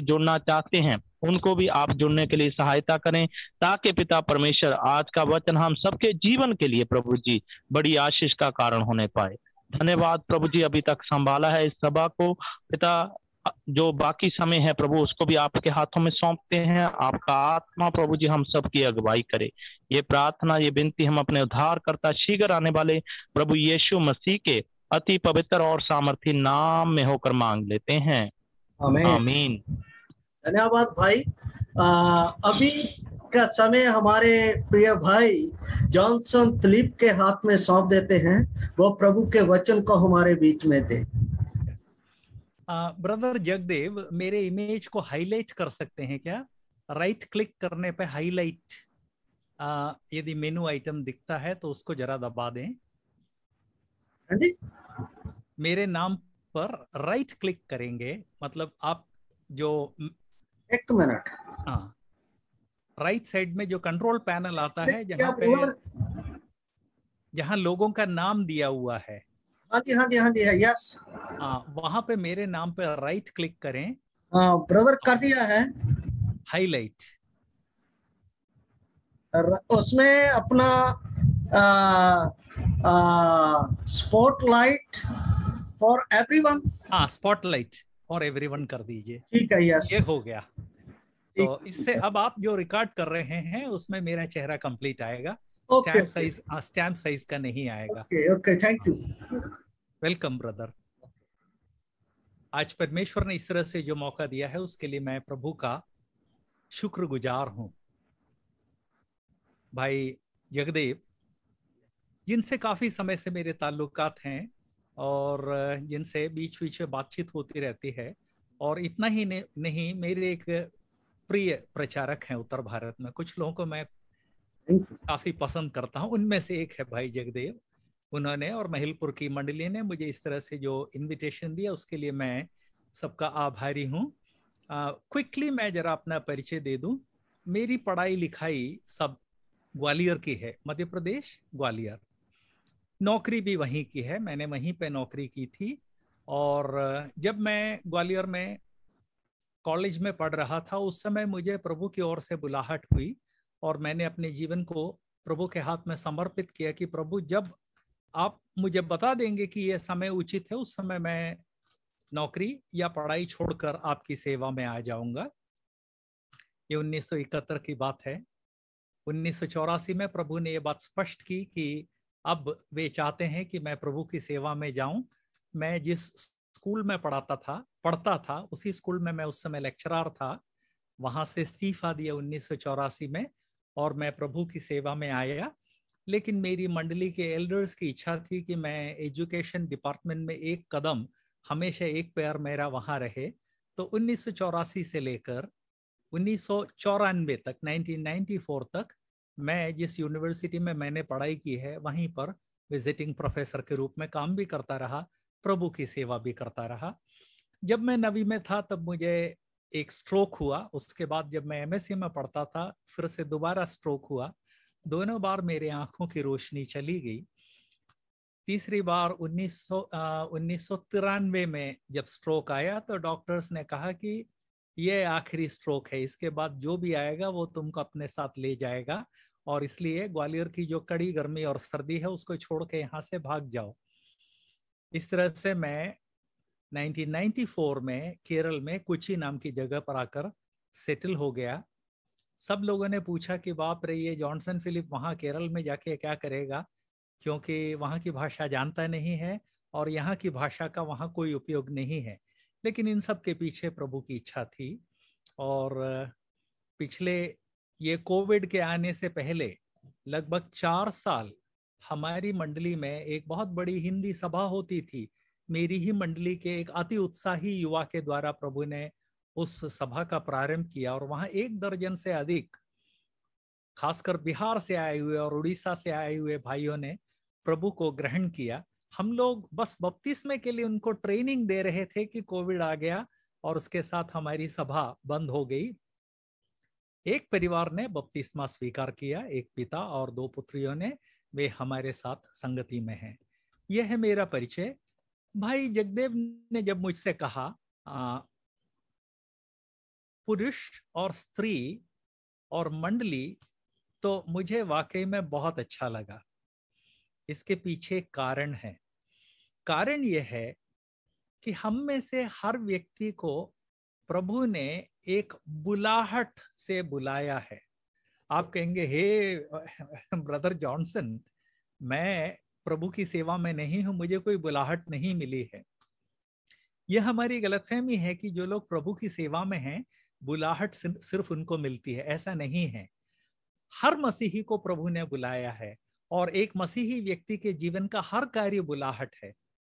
जुड़ना चाहते हैं, उनको भी आप जुड़ने के लिए सहायता करें, ताकि पिता परमेश्वर, आज का वचन हम सबके जीवन के लिए प्रभु जी, बड़ी आशीष का कारण होने पाए। धन्यवाद प्रभु जी, अभी तक संभाला है इस सभा को। पिता, जो बाकी समय है प्रभु, उसको भी आपके हाथों में सौंपते हैं। आपका आत्मा प्रभु जी, हम सबकी अगुवाई करे। ये प्रार्थना, ये विनती हम अपने उद्धार करता शीघ्र आने वाले प्रभु यीशु मसीह के अति पवित्र और सामर्थी नाम में होकर मांग लेते हैं। आमीन। धन्यवाद भाई। आ, अभी का समय हमारे प्रिय भाई जॉनसन फिलिप के हाथ में सौंप देते हैं। वो प्रभु के वचन को हमारे बीच में दे। ब्रदर जगदेव मेरे इमेज को हाईलाइट कर सकते हैं क्या? राइट क्लिक करने पे हाईलाइट। यदि मेनू आइटम दिखता है तो उसको जरा दबा दें। हाँ जी। मेरे नाम पर राइट क्लिक करेंगे मतलब आप जो एक मिनट। हाँ राइट साइड में जो कंट्रोल पैनल आता है जहाँ पे जहाँ लोगों का नाम दिया हुआ है। हाँ जी हाँ जी हाँ जी है यस हाँ वहाँ पे मेरे नाम पे राइट क्लिक करें। हाँ ब्रदर कर दिया है। हाईलाइट उसमें अपना स्पॉटलाइट फॉर एवरीवन हाँ स्पॉटलाइट फॉर एवरीवन कर दीजिए। ठीक है यस ये हो गया। तो इससे अब आप जो रिकॉर्ड कर रहे हैं उसमें मेरा चेहरा कंप्लीट आएगा। स्टैम्प साइज़ स्टैम्प साइज़ का नहीं आएगा। Okay okay thank you welcome brother आज परमेश्वर ने इस तरह से जो मौका दिया है उसके लिए मैं प्रभु का शुक्रगुजार हूँ। भाई जगदेव जिनसे काफ़ी समय से मेरे ताल्लुकात हैं और जिनसे बीच बीच में बातचीत होती रहती है और इतना ही नहीं मेरे एक प्रिय प्रचारक हैं उत्तर भारत में। कुछ लोगों को मैं काफ़ी पसंद करता हूँ। उनमें से एक है भाई जगदेव। उन्होंने और महिलपुर की मंडली ने मुझे इस तरह से जो इनविटेशन दिया उसके लिए मैं सबका आभारी हूँ। क्विकली मैं जरा अपना परिचय दे दूँ। मेरी पढ़ाई लिखाई सब ग्वालियर की है। मध्य प्रदेश ग्वालियर। नौकरी भी वहीं की है, मैंने वहीं पे नौकरी की थी और जब मैं ग्वालियर में कॉलेज में पढ़ रहा था, उस समय मुझे प्रभु की ओर से बुलाहट हुई और मैंने अपने जीवन को प्रभु के हाथ में समर्पित किया कि प्रभु, जब आप मुझे बता देंगे कि यह समय उचित है, उस समय मैं नौकरी या पढ़ाई छोड़कर आपकी सेवा में आ जाऊँगा। ये 1971 की बात है। उन्नीस सौ चौरासी में प्रभु ने यह बात स्पष्ट की कि अब वे चाहते हैं कि मैं प्रभु की सेवा में जाऊँ। मैं जिस स्कूल में पढ़ाता था, पढ़ता था, उसी स्कूल में मैं उस समय लेक्चरर था। वहाँ से इस्तीफा दिया उन्नीस सौ चौरासी में और मैं प्रभु की सेवा में आया। लेकिन मेरी मंडली के एल्डर्स की इच्छा थी कि मैं एजुकेशन डिपार्टमेंट में एक कदम, हमेशा एक पैर मेरा वहाँ रहे। तो उन्नीस सौ चौरासी से लेकर उन्नीस सौ चौरानवे तक 1994 तक मैं जिस यूनिवर्सिटी में मैंने पढ़ाई की है, वहीं पर विजिटिंग प्रोफेसर के रूप में काम भी करता रहा, प्रभु की सेवा भी करता रहा। जब मैं नवी में था, तब मुझे एक स्ट्रोक हुआ। उसके बाद जब मैं एमएससी में पढ़ता था, फिर से दोबारा स्ट्रोक हुआ। दोनों बार मेरे आँखों की रोशनी चली गई। तीसरी बार उन्नीस उन्नीस में जब स्ट्रोक आया तो डॉक्टर्स ने कहा कि ये आखिरी स्ट्रोक है। इसके बाद जो भी आएगा, वो तुमको अपने साथ ले जाएगा। और इसलिए ग्वालियर की जो कड़ी गर्मी और सर्दी है, उसको छोड़ के यहाँ से भाग जाओ। इस तरह से मैं 1994 में केरल में कुची नाम की जगह पर आकर सेटल हो गया। सब लोगों ने पूछा कि, बाप रे, ये जॉनसन फिलिप वहाँ केरल में जाके क्या करेगा? क्योंकि वहाँ की भाषा जानता नहीं है और यहाँ की भाषा का वहाँ कोई उपयोग नहीं है। लेकिन इन सब के पीछे प्रभु की इच्छा थी और पिछले ये कोविड के आने से पहले लगभग चार साल हमारी मंडली में एक बहुत बड़ी हिंदी सभा होती थी। मेरी ही मंडली के एक अति उत्साही युवा के द्वारा प्रभु ने उस सभा का प्रारंभ किया और वहाँ एक दर्जन से अधिक, खासकर बिहार से आए हुए और उड़ीसा से आए हुए भाइयों ने प्रभु को ग्रहण किया। हम लोग बस बपतिस्मे के लिए उनको ट्रेनिंग दे रहे थे कि कोविड आ गया और उसके साथ हमारी सभा बंद हो गई। एक परिवार ने बपतिस्मा स्वीकार किया, एक पिता और दो पुत्रियों ने, वे हमारे साथ संगति में हैं। यह है मेरा परिचय। भाई जगदेव ने जब मुझसे कहा पुरुष और स्त्री और मंडली तो मुझे वाकई में बहुत अच्छा लगा। इसके पीछे कारण है। कारण यह है कि हम में से हर व्यक्ति को प्रभु ने एक बुलाहट से बुलाया है। आप कहेंगे, हे, ब्रदर जॉनसन, मैं प्रभु की सेवा में नहीं हूँ, मुझे कोई बुलाहट नहीं मिली है। यह हमारी गलतफहमी है कि जो लोग प्रभु की सेवा में हैं, बुलाहट सिर्फ़ उनको मिलती है, ऐसा नहीं है। हर मसीही को प्रभु ने बुलाया है, और एक मसीही व्यक्ति के जीवन का हर कार्य बुलाहट है।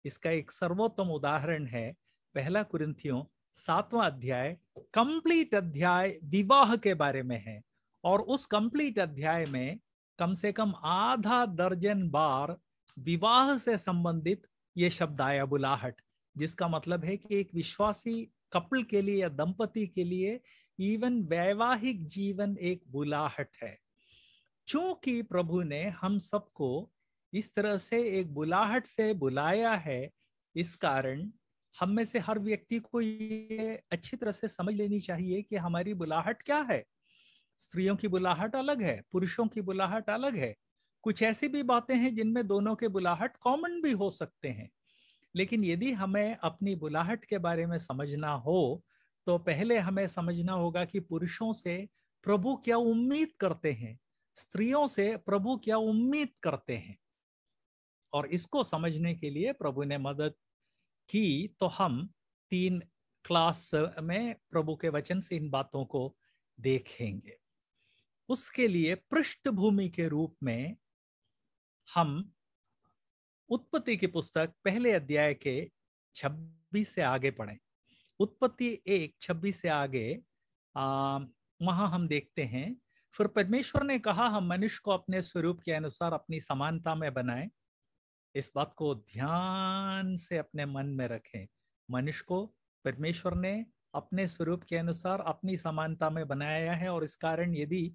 इसका एक सर्वोत्तम उदाहरण है, पहला कुरिंथियों सातवां अध्याय कंप्लीट अध्याय विवाह के बारे में है। और उस कंप्लीट अध्याय में कम से कम आधा दर्जन बार विवाह से संबंधित ये शब्द आया बुलाहट, जिसका मतलब है कि एक विश्वासी कपल के लिए या दंपति के लिए इवन वैवाहिक जीवन एक बुलाहट है। चूँकि प्रभु ने हम सबको इस तरह से एक बुलाहट से बुलाया है, इस कारण हम में से हर व्यक्ति को ये अच्छी तरह से समझ लेनी चाहिए कि हमारी बुलाहट क्या है। स्त्रियों की बुलाहट अलग है, पुरुषों की बुलाहट अलग है। कुछ ऐसी भी बातें हैं जिनमें दोनों के बुलाहट कॉमन भी हो सकते हैं। लेकिन यदि हमें अपनी बुलाहट के बारे में समझना हो तो पहले हमें समझना होगा कि पुरुषों से प्रभु क्या उम्मीद करते हैं, स्त्रियों से प्रभु क्या उम्मीद करते हैं। और इसको समझने के लिए प्रभु ने मदद की तो हम तीन क्लास में प्रभु के वचन से इन बातों को देखेंगे। उसके लिए पृष्ठभूमि के रूप में हम उत्पत्ति की पुस्तक पहले अध्याय के 26 से आगे पढ़ें। उत्पत्ति एक 26 से आगे आ, वहाँ हम देखते हैं फिर परमेश्वर ने कहा हम मनुष्य को अपने स्वरूप के अनुसार अपनी समानता में बनाए इस बात को ध्यान से अपने मन में रखें। मनुष्य को परमेश्वर ने अपने स्वरूप के अनुसार अपनी समानता में बनाया है और इस कारण यदि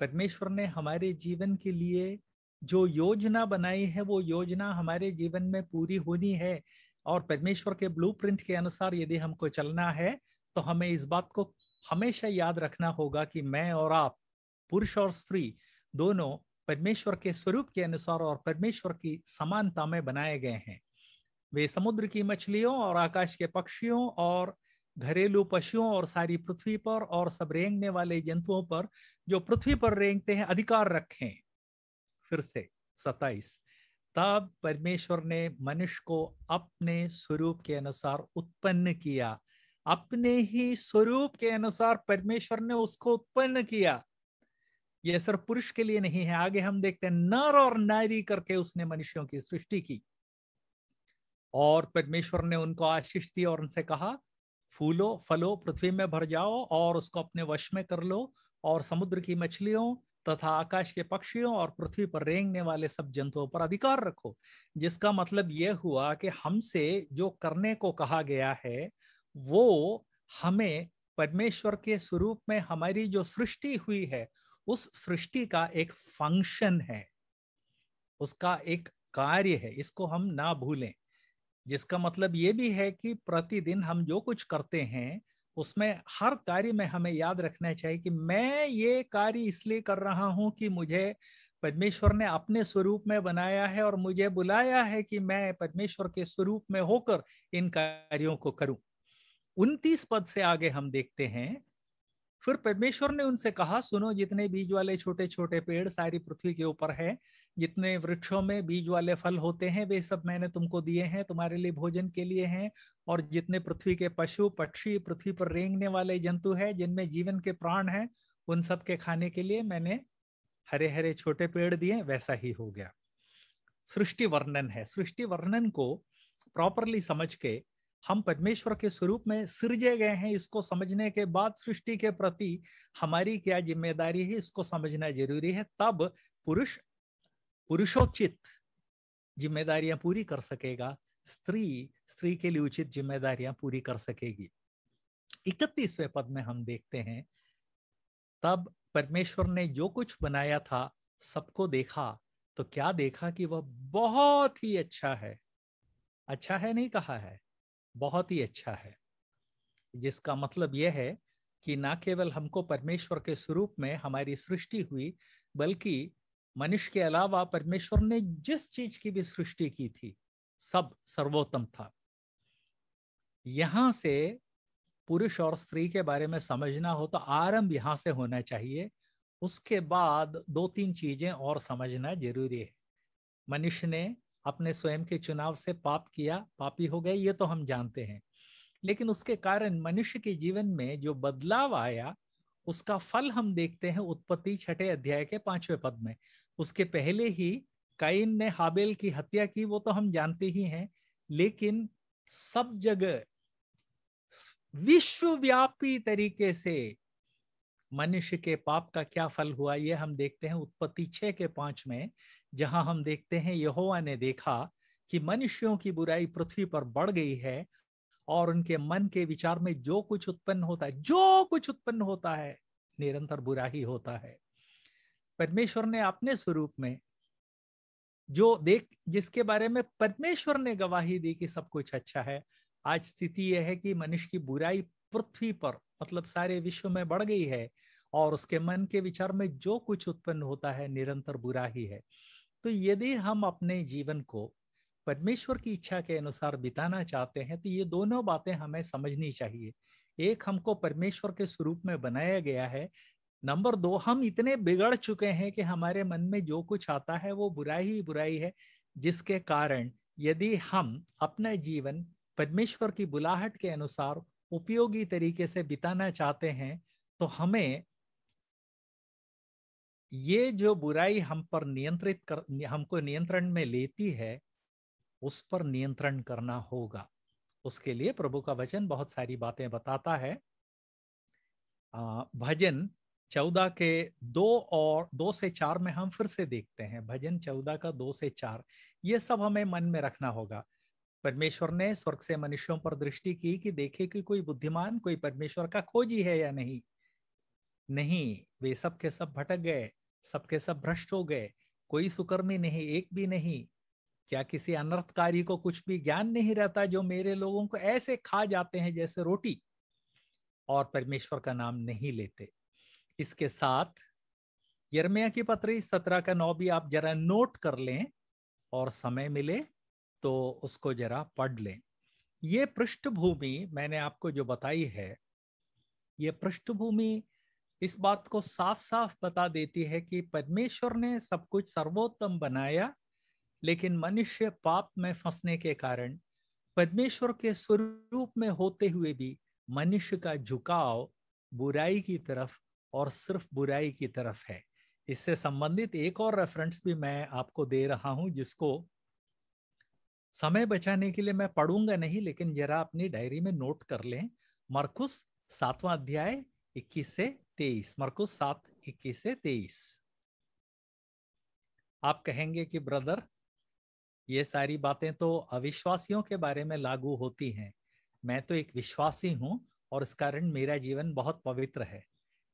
परमेश्वर ने हमारे जीवन के लिए जो योजना बनाई है, वो योजना हमारे जीवन में पूरी होनी है और परमेश्वर के ब्लूप्रिंट के अनुसार यदि हमको चलना है तो हमें इस बात को हमेशा याद रखना होगा कि मैं और आप, पुरुष और स्त्री, दोनों परमेश्वर के स्वरूप के अनुसार और परमेश्वर की समानता में बनाए गए हैं। वे समुद्र की मछलियों और आकाश के पक्षियों और घरेलू पशुओं और सारी पृथ्वी पर और सब रेंगने वाले जंतुओं पर जो पृथ्वी पर रेंगते हैं, अधिकार रखें। फिर से सताइस तब परमेश्वर ने मनुष्य को अपने स्वरूप के अनुसार उत्पन्न किया। अपने ही स्वरूप के अनुसार परमेश्वर ने उसको उत्पन्न किया। यह सिर्फ़ पुरुष के लिए नहीं है। आगे हम देखते हैं, नर और नारी करके उसने मनुष्यों की सृष्टि की। और परमेश्वर ने उनको आशीष दी और उनसे कहा, फूलो, फलो, पृथ्वी में भर जाओ और उसको अपने वश में कर लो और समुद्र की मछलियों तथा आकाश के पक्षियों और पृथ्वी पर रेंगने वाले सब जंतुओं पर अधिकार रखो। जिसका मतलब यह हुआ कि हमसे जो करने को कहा गया है, वो हमें परमेश्वर के स्वरूप में हमारी जो सृष्टि हुई है उस सृष्टि का एक फ़ंक्शन है। उसका एक कार्य है, इसको हम ना भूलें। जिसका मतलब ये भी है कि प्रतिदिन हम जो कुछ करते हैं, उसमें हर कार्य में हमें याद रखना चाहिए कि मैं ये कार्य इसलिए कर रहा हूँ कि मुझे परमेश्वर ने अपने स्वरूप में बनाया है और मुझे बुलाया है कि मैं परमेश्वर के स्वरूप में होकर इन कार्यों को करूँ। उनतीस पद से आगे हम देखते हैं फिर परमेश्वर ने उनसे कहा, सुनो, जितने बीज वाले छोटे छोटे पेड़ सारी पृथ्वी के ऊपर है, जितने वृक्षों में बीज वाले फल होते हैं, वे सब मैंने तुमको दिए हैं, तुम्हारे लिए भोजन के लिए हैं, और जितने पृथ्वी के पशु, पक्षी, पृथ्वी पर रेंगने वाले जंतु है, जिनमें जीवन के प्राण है, उन सब के खाने के लिए मैंने हरे हरे छोटे पेड़ दिए, वैसा ही हो गया। सृष्टि वर्णन है। सृष्टि वर्णन को प्रॉपरली समझ के हम परमेश्वर के स्वरूप में सृजे गए हैं इसको समझने के बाद सृष्टि के प्रति हमारी क्या ज़िम्मेदारी है, इसको समझना ज़रूरी है। तब पुरुष, पुरुषोचित जिम्मेदारियाँ पूरी कर सकेगा। स्त्री स्त्री के लिए उचित जिम्मेदारियाँ पूरी कर सकेगी। इकतीसवें पद में हम देखते हैं, तब परमेश्वर ने जो कुछ बनाया था, सबको देखा। तो क्या देखा कि वह बहुत ही अच्छा है। अच्छा है नहीं कहा है। बहुत ही अच्छा है। जिसका मतलब यह है कि ना केवल हमको परमेश्वर के स्वरूप में हमारी सृष्टि हुई, बल्कि मनुष्य के अलावा परमेश्वर ने जिस चीज़ की भी सृष्टि की थी, सब सर्वोत्तम था। यहाँ से पुरुष और स्त्री के बारे में समझना हो तो आरंभ यहाँ से होना चाहिए। उसके बाद दो तीन चीज़ें और समझना ज़रूरी है। मनुष्य ने अपने स्वयं के चुनाव से पाप किया, पापी हो गए, ये तो हम जानते हैं। लेकिन उसके कारण मनुष्य के जीवन में जो बदलाव आया, उसका फल हम देखते हैं उत्पत्ति छठे अध्याय के पाँचवें पद में। उसके पहले ही काइन ने हाबेल की हत्या की, वो तो हम जानते ही हैं। लेकिन सब जगह, विश्वव्यापी तरीके से मनुष्य के पाप का क्या फल हुआ, ये हम देखते हैं उत्पत्ति छह के पाँच में, जहाँ हम देखते हैं यहोवा ने देखा कि मनुष्यों की बुराई पृथ्वी पर बढ़ गई है और उनके मन के विचार में जो कुछ उत्पन्न होता है जो कुछ उत्पन्न होता है, निरंतर बुरा ही होता है। परमेश्वर ने अपने स्वरूप में जो देख, जिसके बारे में परमेश्वर ने गवाही दी कि सब कुछ अच्छा है, आज स्थिति यह है कि मनुष्य की बुराई पृथ्वी पर मतलब सारे विश्व में बढ़ गई है और उसके मन के विचार में जो कुछ उत्पन्न होता है निरंतर बुरा ही है। तो यदि हम अपने जीवन को परमेश्वर की इच्छा के अनुसार बिताना चाहते हैं तो ये दोनों बातें हमें समझनी चाहिए। एक, हमको परमेश्वर के स्वरूप में बनाया गया है। नंबर दो, हम इतने बिगड़ चुके हैं कि हमारे मन में जो कुछ आता है वो बुराई ही बुराई है, जिसके कारण यदि हम अपना जीवन परमेश्वर की बुलाहट के अनुसार उपयोगी तरीके से बिताना चाहते हैं तो हमें ये जो बुराई हम पर नियंत्रित कर, हमको नियंत्रण में लेती है, उस पर नियंत्रण करना होगा। उसके लिए प्रभु का वचन बहुत सारी बातें बताता है। भजन चौदह के दो और, दो से चार में हम फिर से देखते हैं। भजन चौदह का दो से चार, ये सब हमें मन में रखना होगा। परमेश्वर ने स्वर्ग से मनुष्यों पर दृष्टि की कि देखे कि कोई बुद्धिमान, कोई परमेश्वर का खोजी है या नहीं। नहीं, वे सब के सब भटक गए सबके सब भ्रष्ट हो गए, कोई सुकर्मी नहीं, एक भी नहीं। क्या किसी अनर्थकारी को कुछ भी ज्ञान नहीं रहता जो मेरे लोगों को ऐसे खा जाते हैं जैसे रोटी? और परमेश्वर का नाम नहीं लेते। इसके साथ यरमिया की पत्री सत्रह का नौ भी आप जरा नोट कर लें और समय मिले तो उसको जरा पढ़ लें। ये पृष्ठभूमि मैंने आपको जो बताई है, ये पृष्ठभूमि इस बात को साफ़ साफ़ बता देती है कि परमेश्वर ने सब कुछ सर्वोत्तम बनाया, लेकिन मनुष्य पाप में फंसने के कारण, परमेश्वर के स्वरूप में होते हुए भी मनुष्य का झुकाव बुराई की तरफ़ और सिर्फ़ बुराई की तरफ़ है। इससे संबंधित एक और रेफरेंस भी मैं आपको दे रहा हूँ, जिसको समय बचाने के लिए मैं पढ़ूँगा नहीं, लेकिन जरा अपनी डायरी में नोट कर लें। मरकुस सातवां अध्याय 21 से 23 मरकुस सात, इक्कीस से 23 आप कहेंगे कि, ब्रदर, ये सारी बातें तो अविश्वासियों के बारे में लागू होती हैं। मैं तो एक विश्वासी हूँ और इस कारण मेरा जीवन बहुत पवित्र है।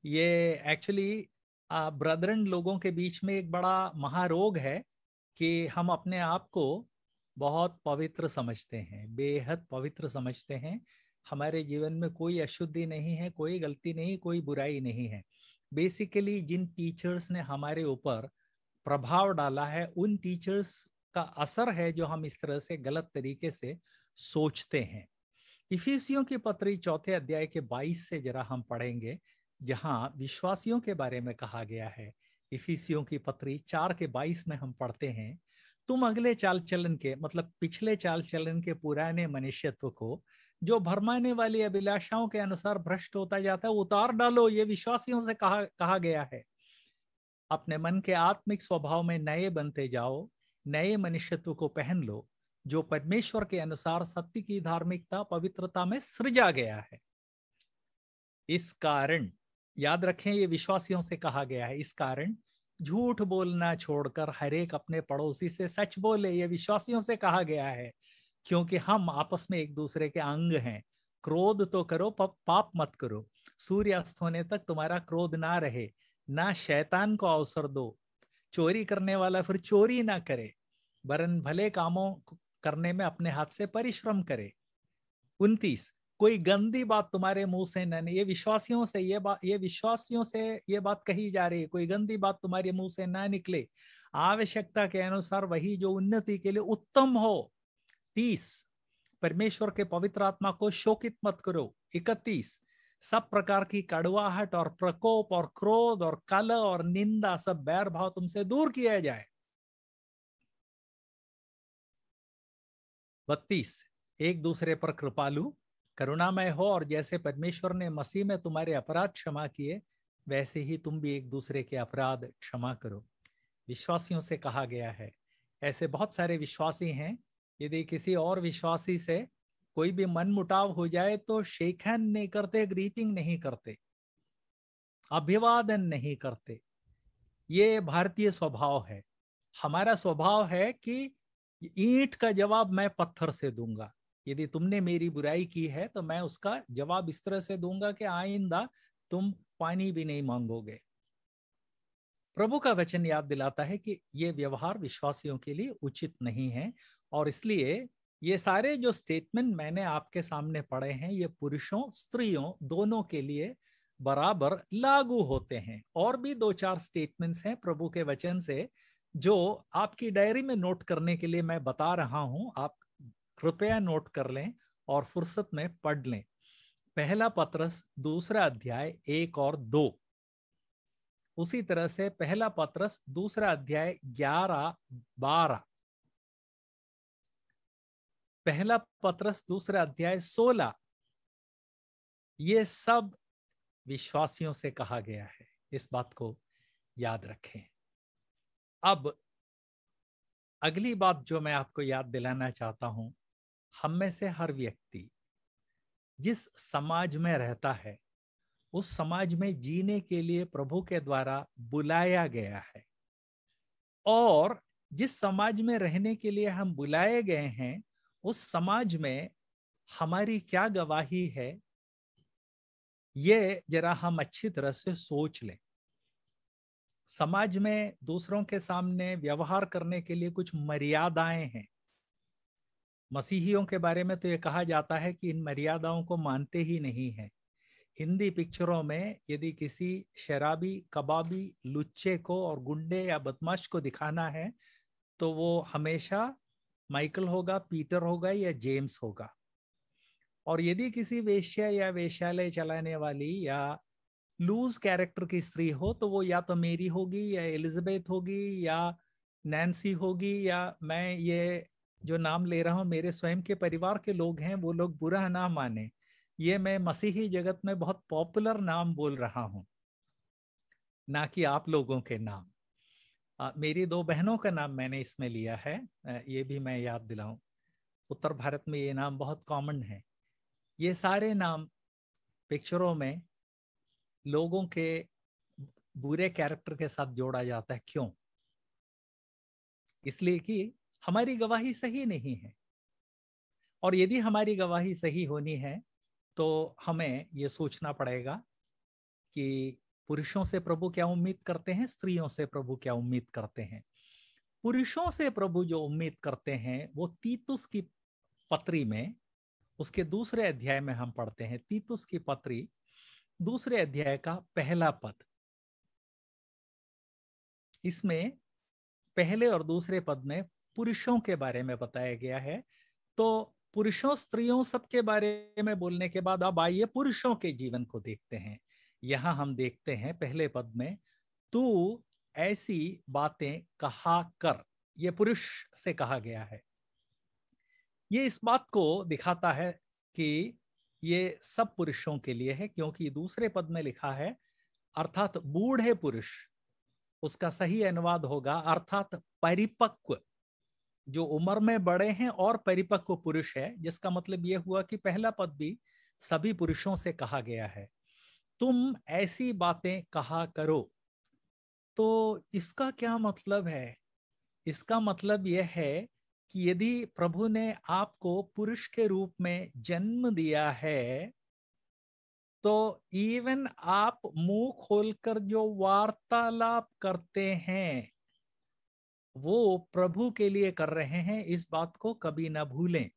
ये एक्चुअली ब्रदरन लोगों के बीच में एक बड़ा महारोग है कि हम अपने आप को बहुत पवित्र समझते हैं, बेहद पवित्र समझते हैं। हमारे जीवन में कोई अशुद्धि नहीं है, कोई गलती नहीं, कोई बुराई नहीं है। बेसिकली जिन टीचर्स ने हमारे ऊपर प्रभाव डाला है, उन टीचर्स का असर है जो हम इस तरह से गलत तरीके से सोचते हैं। इफिसियों की पत्री चौथे अध्याय के 22 से जरा हम पढ़ेंगे, जहाँ विश्वासियों के बारे में कहा गया है। इफिसियों की पत्री चार के 22 में हम पढ़ते हैं तुम अगले चाल चलन के मतलब पिछले चाल चलन के पुराने मनुष्यत्व को, जो भरमाने वाली अभिलाषाओं के अनुसार भ्रष्ट होता जाता है, उतार डालो, ये विश्वासियों से कहा कहा गया है। अपने मन के आत्मिक स्वभाव में नए बनते जाओ, नए मनुष्यत्व को पहन लो, जो परमेश्वर के अनुसार सत्य की धार्मिकता, पवित्रता में सृजा गया है। इस कारण, याद रखें, ये विश्वासियों से कहा गया है, इस कारण झूठ बोलना छोड़कर हर एक अपने पड़ोसी से सच बोले, ये विश्वासियों से कहा गया है। क्योंकि हम आपस में एक दूसरे के अंग हैं। क्रोध तो करो पाप मत करो। सूर्य अस्त होने तक तुम्हारा क्रोध ना रहे, ना शैतान को अवसर दो। चोरी करने वाला फिर चोरी ना करे, वरन भले कामों करने में अपने हाथ से परिश्रम करे। उनतीस कोई गंदी बात तुम्हारे मुँह से न ये विश्वासियों से, ये बात ये विश्वासियों से ये बात कही जा रही है। कोई गंदी बात तुम्हारे मुँह से ना निकले। आवश्यकता के अनुसार वही जो उन्नति के लिए उत्तम हो, तीस, परमेश्वर के पवित्र आत्मा को शोकित मत करो। इकतीस, सब प्रकार की कड़वाहट और प्रकोप और क्रोध और कल और निंदा सब बैर भाव तुमसे दूर किया जाए। बत्तीस, एक दूसरे पर कृपालु। करुणामय हो और जैसे परमेश्वर ने मसीह में तुम्हारे अपराध क्षमा किए, वैसे ही तुम भी एक दूसरे के अपराध क्षमा करो। विश्वासियों से कहा गया है। ऐसे बहुत सारे विश्वासी हैं। यदि किसी और विश्वासी से कोई भी मन मुटाव हो जाए तो हैंड नहीं करते, ग्रीटिंग नहीं करते, अभिवादन नहीं करते। ये भारतीय स्वभाव है। हमारा स्वभाव है कि ईंट का जवाब मैं पत्थर से दूँगा। यदि तुमने मेरी बुराई की है तो मैं उसका जवाब इस तरह से दूँगा कि आइंदा तुम पानी भी नहीं मांगोगे। प्रभु का वचन याद दिलाता है कि ये व्यवहार विश्वासियों के लिए उचित नहीं है, और इसलिए ये सारे जो स्टेटमेंट मैंने आपके सामने पढ़े हैं, ये पुरुषों, स्त्रियों दोनों के लिए बराबर लागू होते हैं। और भी दो चार स्टेटमेंट्स हैं प्रभु के वचन से, जो आपकी डायरी में नोट करने के लिए मैं बता रहा हूँ, आप कृपया नोट कर लें और फुर्सत में पढ़ लें। पहला पत्रस, दूसरा अध्याय, एक और दो। उसी तरह से पहला पत्रस, दूसरा अध्याय, ग्यारह, बारह। पहला पत्रस, दूसरा अध्याय, सोलह। ये सब विश्वासियों से कहा गया है। इस बात को याद रखें। अब अगली बात जो मैं आपको याद दिलाना चाहता हूँ हम में से हर व्यक्ति जिस समाज में रहता है, उस समाज में जीने के लिए प्रभु के द्वारा बुलाया गया है। और जिस समाज में रहने के लिए हम बुलाए गए हैं, उस समाज में हमारी क्या गवाही है, ये जरा हम अच्छी तरह से सोच लें। समाज में दूसरों के सामने व्यवहार करने के लिए कुछ मर्यादाएँ हैं। मसीहियों के बारे में तो ये कहा जाता है कि इन मर्यादाओं को मानते ही नहीं है। हिंदी पिक्चरों में यदि किसी शराबी, कबाबी, लुच्चे को और गुंडे या बदमाश को दिखाना है तो वो हमेशा माइकल होगा, पीटर होगा या जेम्स होगा। और यदि किसी वेश्या या वेश्यालय चलाने वाली या लूज कैरेक्टर की स्त्री हो तो वो या तो मेरी होगी या एलिजाबेथ होगी या नैन्सी होगी या मैं ये जो नाम ले रहा हूँ मेरे स्वयं के परिवार के लोग हैं वो लोग बुरा ना माने। ये मैं मसीही जगत में बहुत पॉपुलर नाम बोल रहा हूँ ना कि आप लोगों के नाम। आ, मेरी दो बहनों का नाम मैंने इसमें लिया है ये भी मैं याद दिलाऊं। उत्तर भारत में ये नाम बहुत कॉमन है। ये सारे नाम पिक्चरों में लोगों के बुरे कैरेक्टर के साथ जोड़ा जाता है। क्यों? इसलिए कि हमारी गवाही सही नहीं है। और यदि हमारी गवाही सही होनी है तो हमें ये सोचना पड़ेगा कि पुरुषों से प्रभु क्या उम्मीद करते हैं, स्त्रियों से प्रभु क्या उम्मीद करते हैं। पुरुषों से प्रभु जो उम्मीद करते हैं, वो तीतुस की पत्री में, उसके दूसरे अध्याय में हम पढ़ते हैं, तीतुस की पत्री, दूसरे अध्याय का पहला पद। इसमें पहले और दूसरे पद में पुरुषों के बारे में बताया गया है। तो पुरुषों, स्त्रियों सबके बारे में बोलने के बाद अब आइए पुरुषों के जीवन को देखते हैं। यहाँ हम देखते हैं पहले पद में, तू ऐसी बातें कहा कर। ये पुरुष से कहा गया है। ये इस बात को दिखाता है कि ये सब पुरुषों के लिए है, क्योंकि दूसरे पद में लिखा है, अर्थात बूढ़े पुरुष। उसका सही अनुवाद होगा, अर्थात परिपक्व। जो उम्र में बड़े हैं और परिपक्व पुरुष है, जिसका मतलब यह हुआ कि पहला पद भी सभी पुरुषों से कहा गया है। तुम ऐसी बातें कहा करो। तो इसका क्या मतलब है? इसका मतलब यह है कि यदि प्रभु ने आपको पुरुष के रूप में जन्म दिया है तो इवन आप मुँह खोलकर जो वार्तालाप करते हैं वो प्रभु के लिए कर रहे हैं, इस बात को कभी ना भूलें।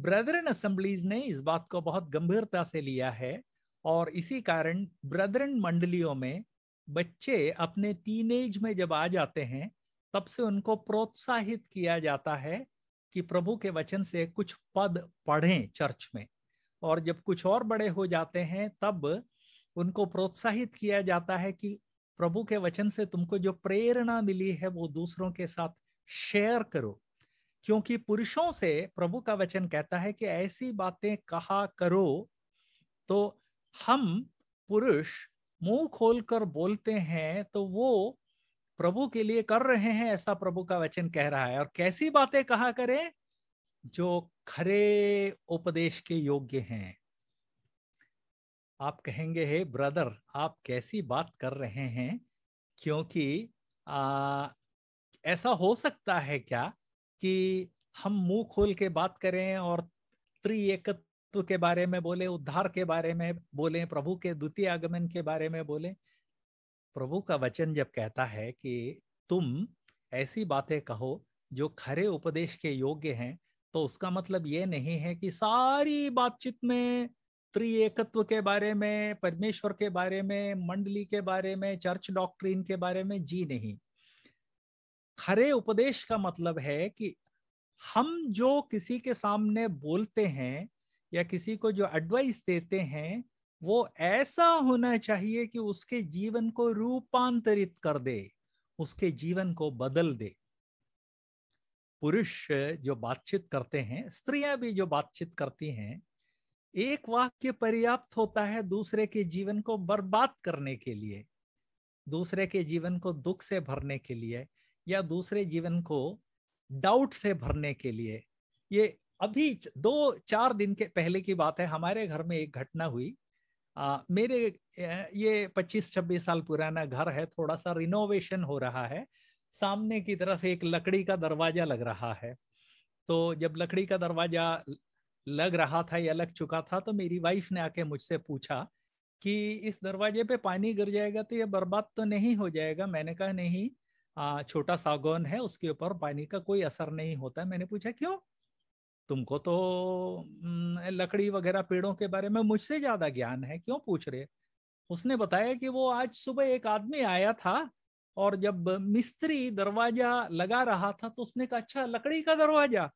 ब्रदरन असेंबलीज ने इस बात को बहुत गंभीरता से लिया है और इसी कारण ब्रदरन मंडलियों में बच्चे अपने टीनेज में जब आ जाते हैं, तब से उनको प्रोत्साहित किया जाता है कि प्रभु के वचन से कुछ पद पढ़ें चर्च में। और जब कुछ और बड़े हो जाते हैं, तब उनको प्रोत्साहित किया जाता है कि प्रभु के वचन से तुमको जो प्रेरणा मिली है, वो दूसरों के साथ शेयर करो। क्योंकि पुरुषों से प्रभु का वचन कहता है कि ऐसी बातें कहा करो तो हम पुरुष मुँह खोलकर बोलते हैं तो वो प्रभु के लिए कर रहे हैं ऐसा प्रभु का वचन कह रहा है। और कैसी बातें कहा करें? जो खरे उपदेश के योग्य हैं। आप कहेंगे हे ब्रदर आप कैसी बात कर रहे हैं? क्योंकि आ, ऐसा हो सकता है क्या कि हम मुँह खोल के बात करें और त्रि त्रिएकत्व के बारे में बोले उद्धार के बारे में बोले प्रभु के द्वितीय आगमन के बारे में बोले? प्रभु का वचन जब कहता है कि तुम ऐसी बातें कहो जो खरे उपदेश के योग्य हैं तो उसका मतलब ये नहीं है कि सारी बातचीत में त्रिएकत्व के बारे में, परमेश्वर के बारे में, मंडली के बारे में, चर्च डॉक्ट्रीन के बारे में जी नहीं। खरे उपदेश का मतलब है कि हम जो किसी के सामने बोलते हैं या किसी को जो एडवाइस देते हैं, वो ऐसा होना चाहिए कि उसके जीवन को रूपांतरित कर दे, उसके जीवन को बदल दे। पुरुष जो बातचीत करते हैं, स्त्रियाँ भी जो बातचीत करती हैं एक वाक्य पर्याप्त होता है दूसरे के जीवन को बर्बाद करने के लिए दूसरे के जीवन को दुख से भरने के लिए या दूसरे जीवन को डाउट से भरने के लिए। ये अभी दो चार दिन के पहले की बात है हमारे घर में एक घटना हुई। आ, मेरे ये 25-26 साल पुराना घर है थोड़ा सा रिनोवेशन हो रहा है। सामने की तरफ़ एक लकड़ी का दरवाज़ा लग रहा है। तो जब लकड़ी का दरवाज़ा लग रहा था या लग चुका था तो मेरी वाइफ ने आके मुझसे पूछा कि इस दरवाजे पे पानी गिर जाएगा तो ये बर्बाद तो नहीं हो जाएगा? मैंने कहा नहीं आ, छोटा सागौन है उसके ऊपर पानी का कोई असर नहीं होता। मैंने पूछा क्यों? तुमको तो लकड़ी वगैरह पेड़ों के बारे में मुझसे ज़्यादा ज्ञान है क्यों पूछ रहे उसने बताया कि वो आज सुबह एक आदमी आया था और जब मिस्त्री दरवाज़ा लगा रहा था तो उसने कहा अच्छा लकड़ी का दरवाज़ा?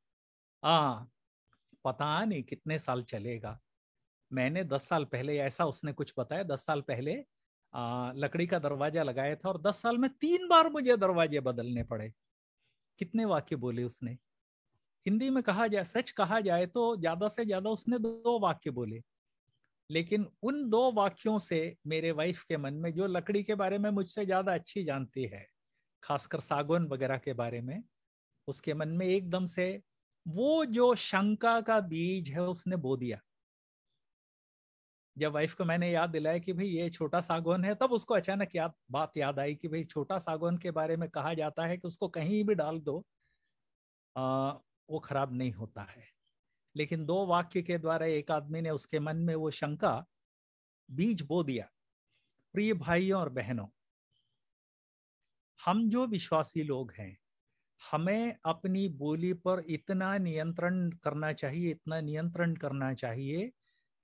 हाँ पता नहीं कितने साल चलेगा। मैंने दस साल पहले ऐसा उसने कुछ बताया दस साल पहले आ, लकड़ी का दरवाज़ा लगाया था और दस साल में तीन बार मुझे दरवाजे बदलने पड़े। कितने वाक्य बोले उसने? हिंदी में कहा जाए सच कहा जाए तो ज़्यादा से ज़्यादा उसने दो वाक्य बोले। लेकिन उन दो वाक्यों से मेरे वाइफ के मन में जो लकड़ी के बारे में मुझसे ज़्यादा अच्छी जानती है खासकर सागौन वगैरह के बारे में उसके मन में एकदम से वो जो शंका का बीज है उसने बो दिया। जब वाइफ को मैंने याद दिलाया कि भाई ये छोटा सागौन है तब उसको अचानक याद बात याद आई कि भाई छोटा सागौन के बारे में कहा जाता है कि उसको कहीं भी डाल दो आ, वो खराब नहीं होता है। लेकिन दो वाक्य के द्वारा एक आदमी ने उसके मन में वो शंका बीज बो दिया प्रिय भाइयों और बहनों हम जो विश्वासी लोग हैं हमें अपनी बोली पर इतना नियंत्रण करना चाहिए, इतना नियंत्रण करना चाहिए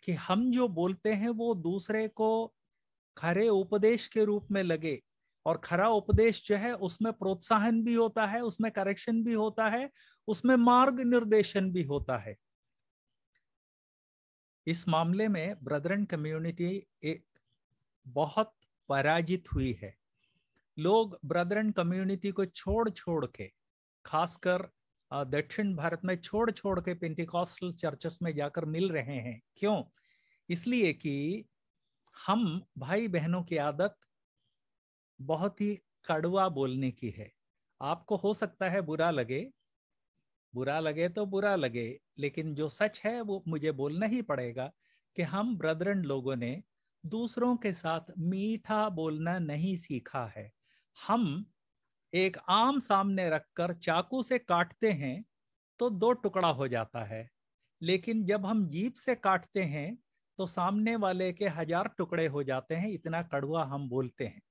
कि हम जो बोलते हैं वो दूसरे को खरे उपदेश के रूप में लगे और खरा उपदेश जो है उसमें प्रोत्साहन भी होता है, उसमें करेक्शन भी होता है, उसमें मार्ग निर्देशन भी होता है। इस मामले में ब्रदरन कम्युनिटी एक बहुत पराजित हुई है। लोग ब्रदरन कम्युनिटी को छोड़ छोड़ के खासकर दक्षिण भारत में छोड़ छोड़ के पेंटिकॉस्टल चर्चेस में जाकर मिल रहे हैं। क्यों? इसलिए कि हम भाई बहनों की आदत बहुत ही कड़वा बोलने की है। आपको हो सकता है बुरा लगे बुरा लगे तो बुरा लगे, लेकिन जो सच है वो मुझे बोलना ही पड़ेगा कि हम ब्रदरन लोगों ने दूसरों के साथ मीठा बोलना नहीं सीखा है। हम एक आम सामने रखकर चाकू से काटते हैं तो दो टुकड़ा हो जाता है। लेकिन जब हम जीप से काटते हैं तो सामने वाले के हज़ार टुकड़े हो जाते हैं, इतना कड़वा हम बोलते हैं।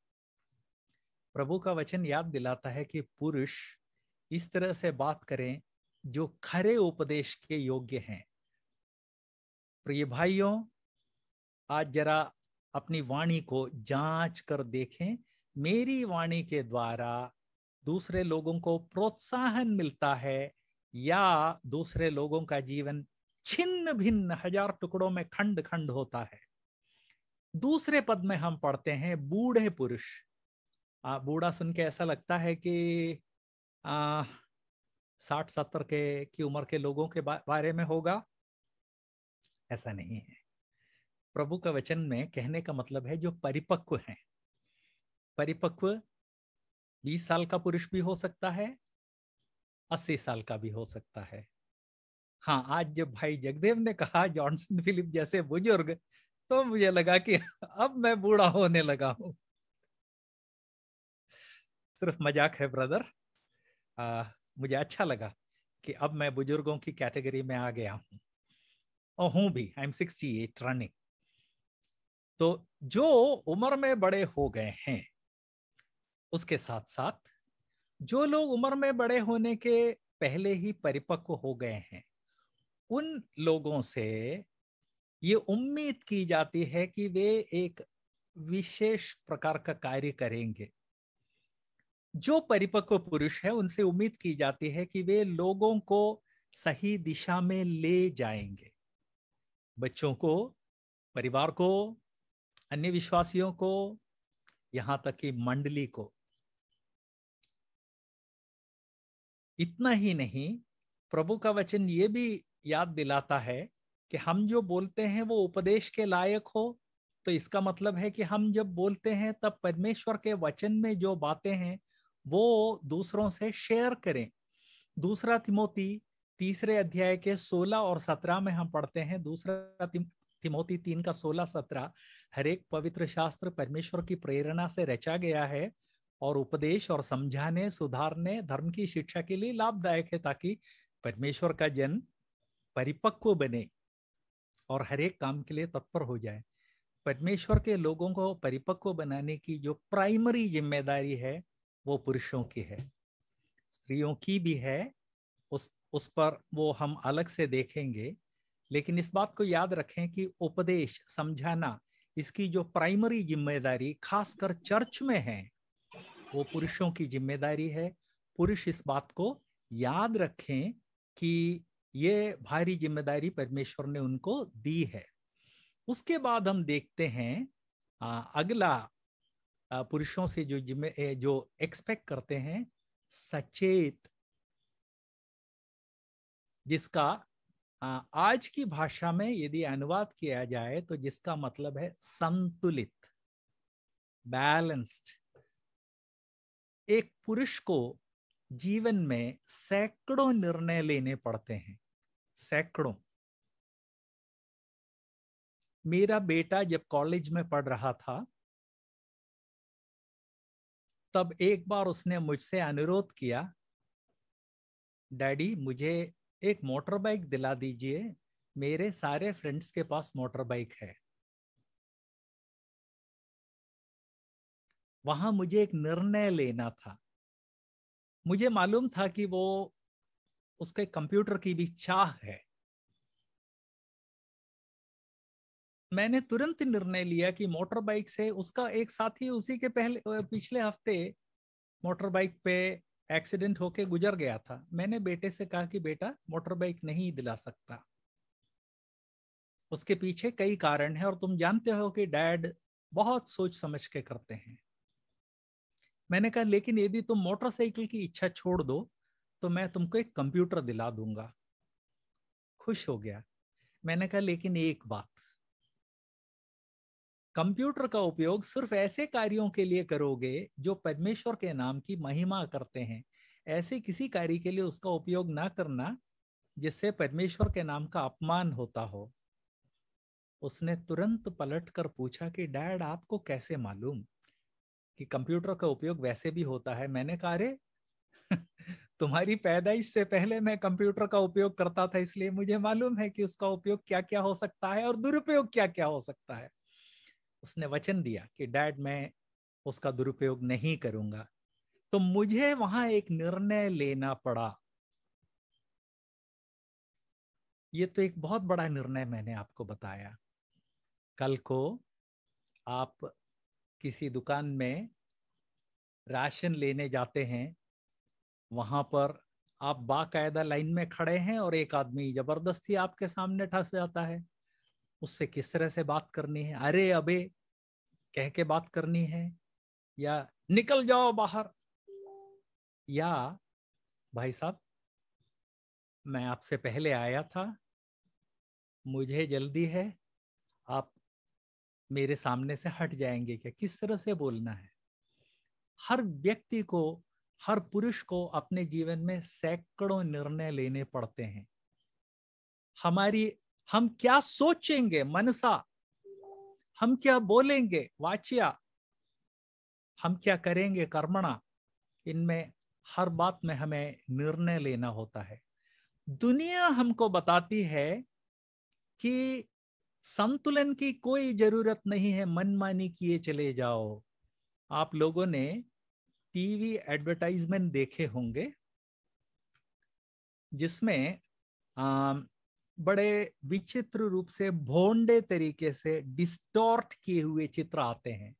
प्रभु का वचन याद दिलाता है कि पुरुष इस तरह से बात करें जो खरे उपदेश के योग्य हैं। प्रिय भाइयों, आज जरा अपनी वाणी को जाँच कर देखें। मेरी वाणी के द्वारा दूसरे लोगों को प्रोत्साहन मिलता है या दूसरे लोगों का जीवन छिन्न भिन्न हज़ार टुकड़ों में खंड खंड होता है। दूसरे पद में हम पढ़ते हैं बूढ़े पुरुष। बूढ़ा सुन के ऐसा लगता है कि आ, साठ सत्तर के की उम्र के लोगों के बारे में होगा। ऐसा नहीं है। प्रभु का वचन में कहने का मतलब है जो परिपक्व हैं। परिपक्व बीस साल का पुरुष भी हो सकता है अस्सी साल का भी हो सकता है। हाँ आज जब भाई जगदेव ने कहा जॉनसन फिलिप जैसे बुज़ुर्ग तो मुझे लगा कि अब मैं बूढ़ा होने लगा हूँ। सिर्फ़ मज़ाक है ब्रदर। आ, मुझे अच्छा लगा कि अब मैं बुज़ुर्गों की कैटेगरी में आ गया हूँ। और हूँ भी I am sixty eight running तो जो उम्र में बड़े हो गए हैं उसके साथ साथ जो लोग उम्र में बड़े होने के पहले ही परिपक्व हो गए हैं, उन लोगों से ये उम्मीद की जाती है कि वे एक विशेष प्रकार का कार्य करेंगे। जो परिपक्व पुरुष है, उनसे उम्मीद की जाती है कि वे लोगों को सही दिशा में ले जाएँगे। बच्चों को, परिवार को, अन्य विश्वासियों को यहाँ तक कि मंडली को। इतना ही नहीं, प्रभु का वचन ये भी याद दिलाता है कि हम जो बोलते हैं वो उपदेश के लायक हो तो इसका मतलब है कि हम जब बोलते हैं तब परमेश्वर के वचन में जो बातें हैं वो दूसरों से शेयर करें। दूसरा तिमोती तीसरे अध्याय के 16 और 17 में हम पढ़ते हैं, दूसरा तिमोती तीन का 16 17 हर एक पवित्र शास्त्र परमेश्वर की प्रेरणा से रचा गया है और उपदेश और समझाने, सुधारने, धर्म की शिक्षा के लिए लाभदायक है ताकि परमेश्वर का जन परिपक्व बने और हर एक काम के लिए तत्पर हो जाए। परमेश्वर के लोगों को परिपक्व बनाने की जो प्राइमरी ज़िम्मेदारी है, वो पुरुषों की है। स्त्रियों की भी है, उस उस पर वो हम अलग से देखेंगे। लेकिन इस बात को याद रखें कि उपदेश समझाना इसकी जो प्राइमरी ज़िम्मेदारी खासकर चर्च में है वो पुरुषों की ज़िम्मेदारी है। पुरुष इस बात को याद रखें कि ये भारी ज़िम्मेदारी परमेश्वर ने उनको दी है। उसके बाद हम देखते हैं आ, अगला पुरुषों से जो जिम्मे जो एक्सपेक्ट करते हैं सचेत जिसका आज की भाषा में यदि अनुवाद किया जाए तो जिसका मतलब है संतुलित बैलेंस्ड एक पुरुष को जीवन में सैकड़ों निर्णय लेने पड़ते हैं, सैकड़ों। मेरा बेटा जब कॉलेज में पढ़ रहा था, तब एक बार उसने मुझसे अनुरोध किया, डैडी, मुझे एक मोटर बाइक दिला दीजिए, मेरे सारे फ्रेंड्स के पास मोटर बाइक है। वहाँ मुझे एक निर्णय लेना था। मुझे मालूम था कि वो उसके कंप्यूटर की भी चाह है। मैंने तुरंत निर्णय लिया कि मोटर बाइक से उसका एक साथी उसी के पहले, पिछले हफ़्ते मोटर बाइक पे एक्सीडेंट होके गुजर गया था। मैंने बेटे से कहा कि, बेटा मोटर बाइक नहीं दिला सकता। उसके पीछे कई कारण है और तुम जानते हो कि डैड बहुत सोच समझ के करते हैं। मैंने कहा, लेकिन यदि तुम मोटरसाइकिल की इच्छा छोड़ दो तो मैं तुमको एक कंप्यूटर दिला दूँगा। खुश हो गया। मैंने कहा, लेकिन एक बात कंप्यूटर का उपयोग सिर्फ़ ऐसे कार्यों के लिए करोगे जो परमेश्वर के नाम की महिमा करते हैं। ऐसे किसी कार्य के लिए उसका उपयोग ना करना जिससे परमेश्वर के नाम का अपमान होता हो। उसने तुरंत पलट कर पूछा कि, डैड, आपको कैसे मालूम कि कंप्यूटर का उपयोग वैसे भी होता है? मैंने कहा, अरे, तुम्हारी पैदाइश से पहले मैं कंप्यूटर का उपयोग करता था, इसलिए मुझे मालूम है कि उसका उपयोग क्या क्या हो सकता है और दुरुपयोग क्या क्या हो सकता है। उसने वचन दिया कि, डैड, मैं उसका दुरुपयोग नहीं करूँगा। तो मुझे वहाँ एक निर्णय लेना पड़ा। ये तो एक बहुत बड़ा निर्णय मैंने आपको बताया। कल को आप किसी दुकान में राशन लेने जाते हैं, वहाँ पर आप बाकायदा लाइन में खड़े हैं और एक आदमी ज़बरदस्ती आपके सामने ठस जाता है। उससे किस तरह से बात करनी है? अरे, अबे, कह के बात करनी है? या निकल जाओ बाहर? या, भाई साहब, मैं आपसे पहले आया था, मुझे जल्दी है, आप मेरे सामने से हट जाएँगे क्या? किस तरह से बोलना है? हर व्यक्ति को, हर पुरुष को अपने जीवन में सैकड़ों निर्णय लेने पड़ते हैं। हमारी हम क्या सोचेंगे मनसा? हम क्या बोलेंगे वाचिया? हम क्या करेंगे कर्मणा? इनमें हर बात में हमें निर्णय लेना होता है। दुनिया हमको बताती है कि संतुलन की कोई ज़रूरत नहीं है, मनमानी किए चले जाओ। आप लोगों ने टीवी एडवर्टाइजमेंट देखे होंगे, जिसमें बड़े विचित्र रूप से भोंडे तरीके से डिस्टोर्ट किए हुए चित्र आते हैं।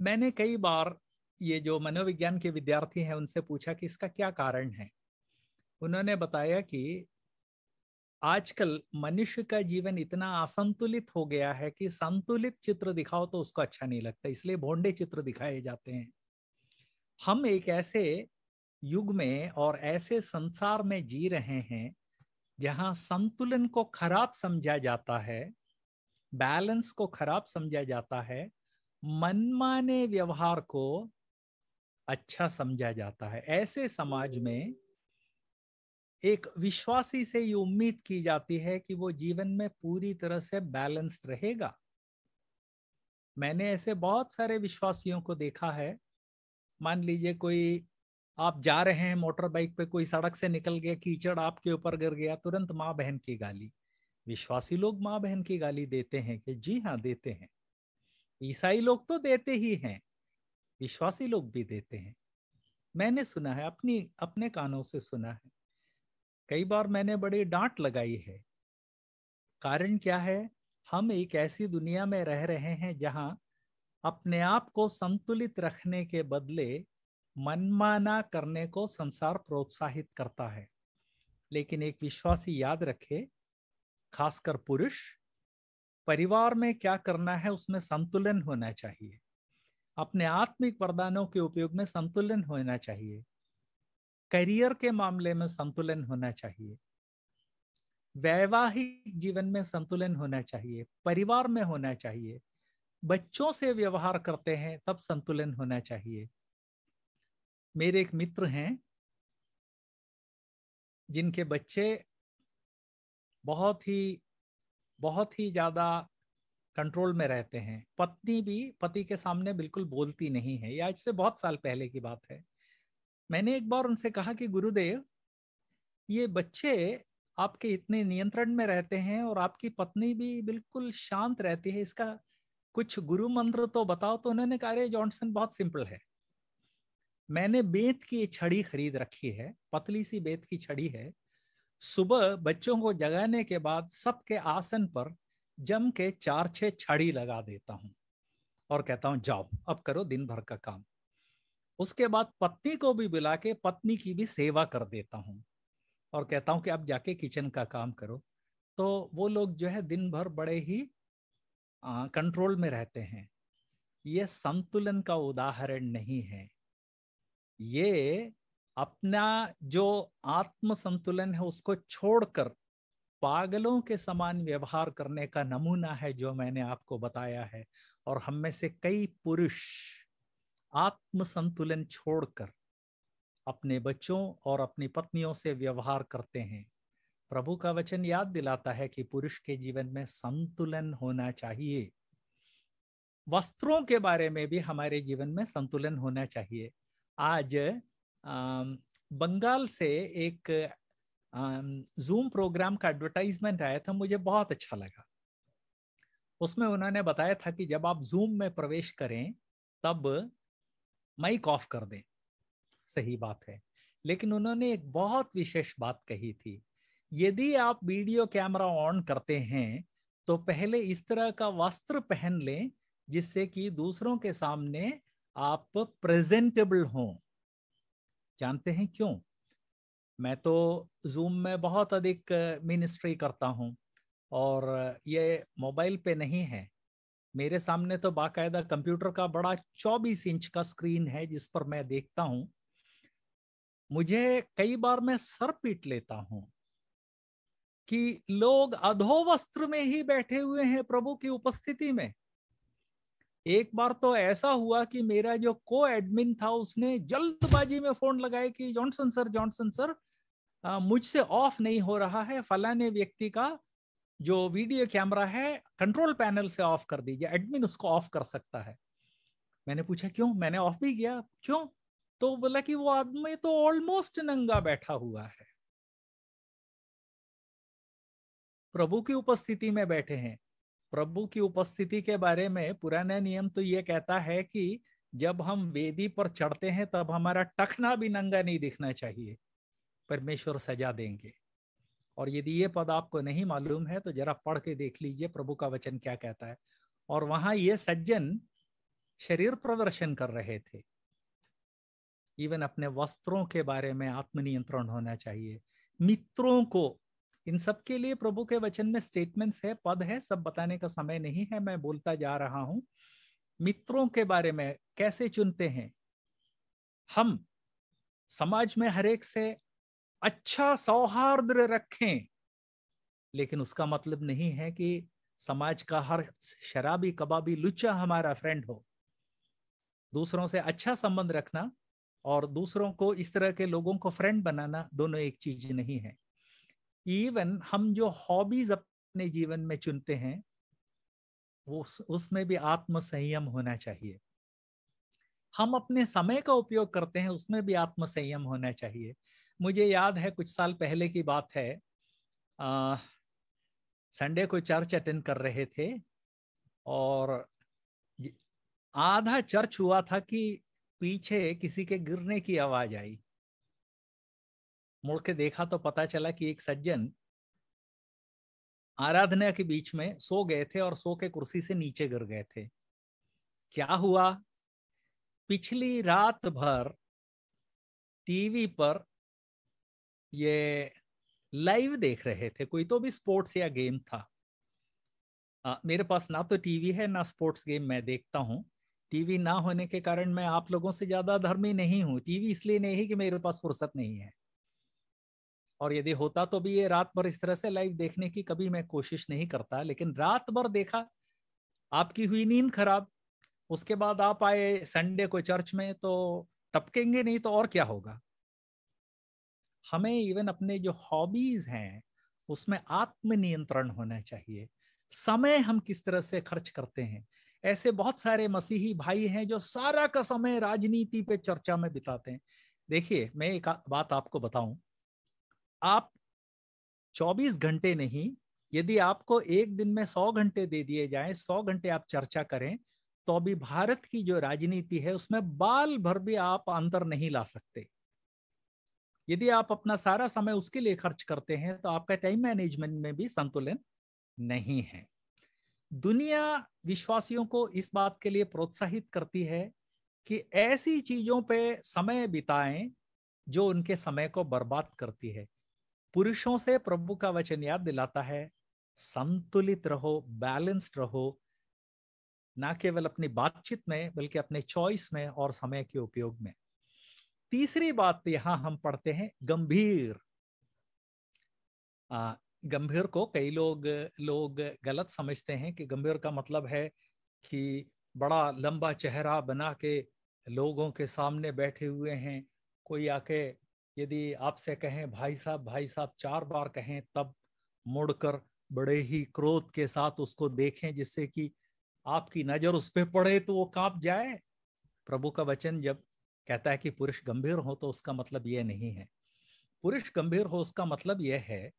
मैंने कई बार ये जो मनोविज्ञान के विद्यार्थी हैं, उनसे पूछा कि इसका क्या कारण है। उन्होंने बताया कि आजकल मनुष्य का जीवन इतना असंतुलित हो गया है कि संतुलित चित्र दिखाओ तो उसको अच्छा नहीं लगता, इसलिए भोंडे चित्र दिखाए जाते हैं। हम एक ऐसे युग में और ऐसे संसार में जी रहे हैं जहाँ संतुलन को खराब समझा जाता है, बैलेंस को खराब समझा जाता है, मनमाने व्यवहार को अच्छा समझा जाता है। ऐसे समाज में एक विश्वासी से ये उम्मीद की जाती है कि वो जीवन में पूरी तरह से बैलेंस्ड रहेगा। मैंने ऐसे बहुत सारे विश्वासियों को देखा है। मान लीजिए कोई आप जा रहे हैं मोटर बाइक पे, कोई सड़क से निकल गया, कीचड़ आपके ऊपर गिर गया, तुरंत माँ बहन की गाली। विश्वासी लोग माँ बहन की गाली देते हैं कि, जी हाँ देते हैं। ईसाई लोग तो देते ही हैं, विश्वासी लोग भी देते हैं। मैंने सुना है, अपनी, अपने कानों से सुना है। कई बार मैंने बड़ी डांट लगाई है। कारण क्या है? हम एक ऐसी दुनिया में रह रहे हैं जहाँ अपने आप को संतुलित रखने के बदले मनमाना करने को संसार प्रोत्साहित करता है। लेकिन एक विश्वासी याद रखे, खासकर पुरुष, परिवार में क्या करना है उसमें संतुलन होना चाहिए। अपने आत्मिक वरदानों के उपयोग में संतुलन होना चाहिए। करियर के मामले में संतुलन होना चाहिए। वैवाहिक जीवन में संतुलन होना चाहिए। परिवार में होना चाहिए। बच्चों से व्यवहार करते हैं तब संतुलन होना चाहिए। मेरे एक मित्र हैं, जिनके बच्चे बहुत ही बहुत ही ज़्यादा कंट्रोल में रहते हैं। पत्नी भी, पति के सामने बिल्कुल बोलती नहीं है। ये आज से बहुत साल पहले की बात है। मैंने एक बार उनसे कहा कि, गुरुदेव, ये बच्चे आपके इतने नियंत्रण में रहते हैं और आपकी पत्नी भी बिल्कुल शांत रहती है। इसका कुछ गुरु मंत्र तो बताओ। तो उन्होंने कहा जॉनसन, बहुत सिंपल है। मैंने बेत की छड़ी खरीद रखी है पतली सी बेत की छड़ी है। सुबह बच्चों को जगाने के बाद सबके आसन पर जम के चार छह छड़ी लगा देता हूँ और कहता हूँ जाओ अब करो दिन भर का काम। उसके बाद पत्नी को भी बुला के पत्नी की भी सेवा कर देता हूँ और कहता हूँ कि अब जाके किचन का काम करो। तो वो लोग जो है दिन भर बड़े ही आ, कंट्रोल में रहते हैं। ये संतुलन का उदाहरण नहीं है। ये अपना जो आत्म संतुलन है उसको छोड़कर पागलों के समान व्यवहार करने का नमूना है जो मैंने आपको बताया है। और हम में से कई पुरुष आत्म संतुलन छोड़कर अपने बच्चों और अपनी पत्नियों से व्यवहार करते हैं। प्रभु का वचन याद दिलाता है कि पुरुष के जीवन में संतुलन होना चाहिए। वस्त्रों के बारे में भी हमारे जीवन में संतुलन होना चाहिए। आज बंगाल से एक जूम प्रोग्राम का एडवर्टाइजमेंट आया था, मुझे बहुत अच्छा लगा। उसमें उन्होंने बताया था कि जब आप जूम में प्रवेश करें, तब माइक ऑफ़ कर दें। सही बात है। लेकिन उन्होंने एक बहुत विशेष बात कही थी। यदि आप वीडियो कैमरा ऑन करते हैं तो पहले इस तरह का वस्त्र पहन लें, जिससे कि दूसरों के सामने आप प्रेजेंटेबल हों। जानते हैं क्यों? मैं तो जूम में बहुत अधिक मिनिस्ट्री करता हूँ और ये मोबाइल पे नहीं है। मेरे सामने तो बाकायदा कंप्यूटर का बड़ा 24 इंच का स्क्रीन है जिस पर मैं देखता हूँ। मुझे कई बार मैं सर पीट लेता हूँ कि लोग अधो वस्त्र में ही बैठे हुए हैं प्रभु की उपस्थिति में। एक बार तो ऐसा हुआ कि मेरा जो को एडमिन था, उसने जल्दबाजी में फ़ोन लगाया कि, जॉनसन सर जॉनसन सर मुझसे ऑफ़ नहीं हो रहा है, फलाने व्यक्ति का जो वीडियो कैमरा है, कंट्रोल पैनल से ऑफ़ कर दीजिए, एडमिन उसको ऑफ़ कर सकता है। मैंने पूछा, क्यों? मैंने ऑफ़ भी किया, क्यों? तो बोला कि वो आदमी तो ऑलमोस्ट नंगा बैठा हुआ है। प्रभु की उपस्थिति में बैठे हैं। प्रभु की उपस्थिति के बारे में पुराना नियम तो ये कहता है कि जब हम वेदी पर चढ़ते हैं, तब हमारा टखना भी नंगा नहीं दिखना चाहिए। परमेश्वर सजा देंगे। और यदि ये पद आपको नहीं मालूम है तो जरा पढ़ के देख लीजिए प्रभु का वचन क्या कहता है। और वहाँ ये सज्जन शरीर प्रदर्शन कर रहे थे। इवन अपने वस्त्रों के बारे में आत्मनियंत्रण होना चाहिए। मित्रों को इन सब के लिए प्रभु के वचन में स्टेटमेंट्स है, पद है, सब बताने का समय नहीं है, मैं बोलता जा रहा हूँ। मित्रों के बारे में कैसे चुनते हैं? हम समाज में हरेक से अच्छा सौहार्द रखें, लेकिन उसका मतलब नहीं है कि समाज का हर शराबी, कबाबी, लुच्चा हमारा फ्रेंड हो। दूसरों से अच्छा संबंध रखना और दूसरों को इस तरह के लोगों को फ्रेंड बनाना दोनों एक चीज़ नहीं है। इवन हम जो हॉबीज अपने जीवन में चुनते हैं वो उसमें भी आत्म संयम होना चाहिए। हम अपने समय का उपयोग करते हैं उसमें भी आत्म संयम होना चाहिए। मुझे याद है कुछ साल पहले की बात है आ, संडे को चर्च अटेंड कर रहे थे और आधा चर्च हुआ था कि पीछे किसी के गिरने की आवाज़ आई। मुड़ के देखा तो पता चला कि एक सज्जन आराधना के बीच में सो गए थे और सो के कुर्सी से नीचे गिर गए थे। क्या हुआ? पिछली रात भर टीवी पर ये लाइव देख रहे थे कोई तो भी स्पोर्ट्स या गेम था। आ, मेरे पास ना तो टीवी है ना स्पोर्ट्स गेम मैं देखता हूँ। टीवी ना होने के कारण मैं आप लोगों से ज़्यादा धर्मी नहीं हूँ। टीवी इसलिए नहीं कि मेरे पास फुर्सत नहीं है। और यदि होता तो भी ये रात भर इस तरह से लाइव देखने की कभी मैं कोशिश नहीं करता, लेकिन रात भर देखा, आपकी हुई नींद खराब, उसके बाद आप आए संडे को चर्च में तो टपकेंगे नहीं तो और क्या होगा? हमें इवन अपने जो हॉबीज हैं, उसमें आत्म नियंत्रण होना चाहिए। समय हम किस तरह से खर्च करते हैं? ऐसे बहुत सारे मसीही भाई हैं जो सारा का समय राजनीति पे चर्चा में बिताते हैं। देखिए, मैं एक बात आपको बताऊँ। आप 24 घंटे नहीं, यदि आपको एक दिन में 100 घंटे दे दिए जाएँ 100 घंटे आप चर्चा करें तो अभी भारत की जो राजनीति है, उसमें बाल भर भी आप अंतर नहीं ला सकते। यदि आप अपना सारा समय उसके लिए खर्च करते हैं तो आपका टाइम मैनेजमेंट में भी संतुलन नहीं है। दुनिया विश्वासियों को इस बात के लिए प्रोत्साहित करती है कि ऐसी चीज़ों पे समय बिताएँ जो उनके समय को बर्बाद करती है। पुरुषों से प्रभु का वचन याद दिलाता है संतुलित रहो बैलेंस्ड रहो ना केवल अपनी बातचीत में बल्कि अपने चॉइस में और समय के उपयोग में। तीसरी बात यहाँ हम पढ़ते हैं गंभीर। आ, गंभीर को कई लोग लोग गलत समझते हैं कि गंभीर का मतलब है कि बड़ा लंबा चेहरा बना के लोगों के सामने बैठे हुए हैं कोई आके यदि आपसे कहें, भाई साहब भाई साहब, चार बार कहें, तब मुड़कर बड़े ही क्रोध के साथ उसको देखें, जिससे कि आपकी नज़र उस पर पड़े तो वो काँप जाए। प्रभु का वचन जब कहता है कि पुरुष गंभीर हो तो उसका मतलब यह नहीं है। पुरुष गंभीर हो, उसका मतलब यह है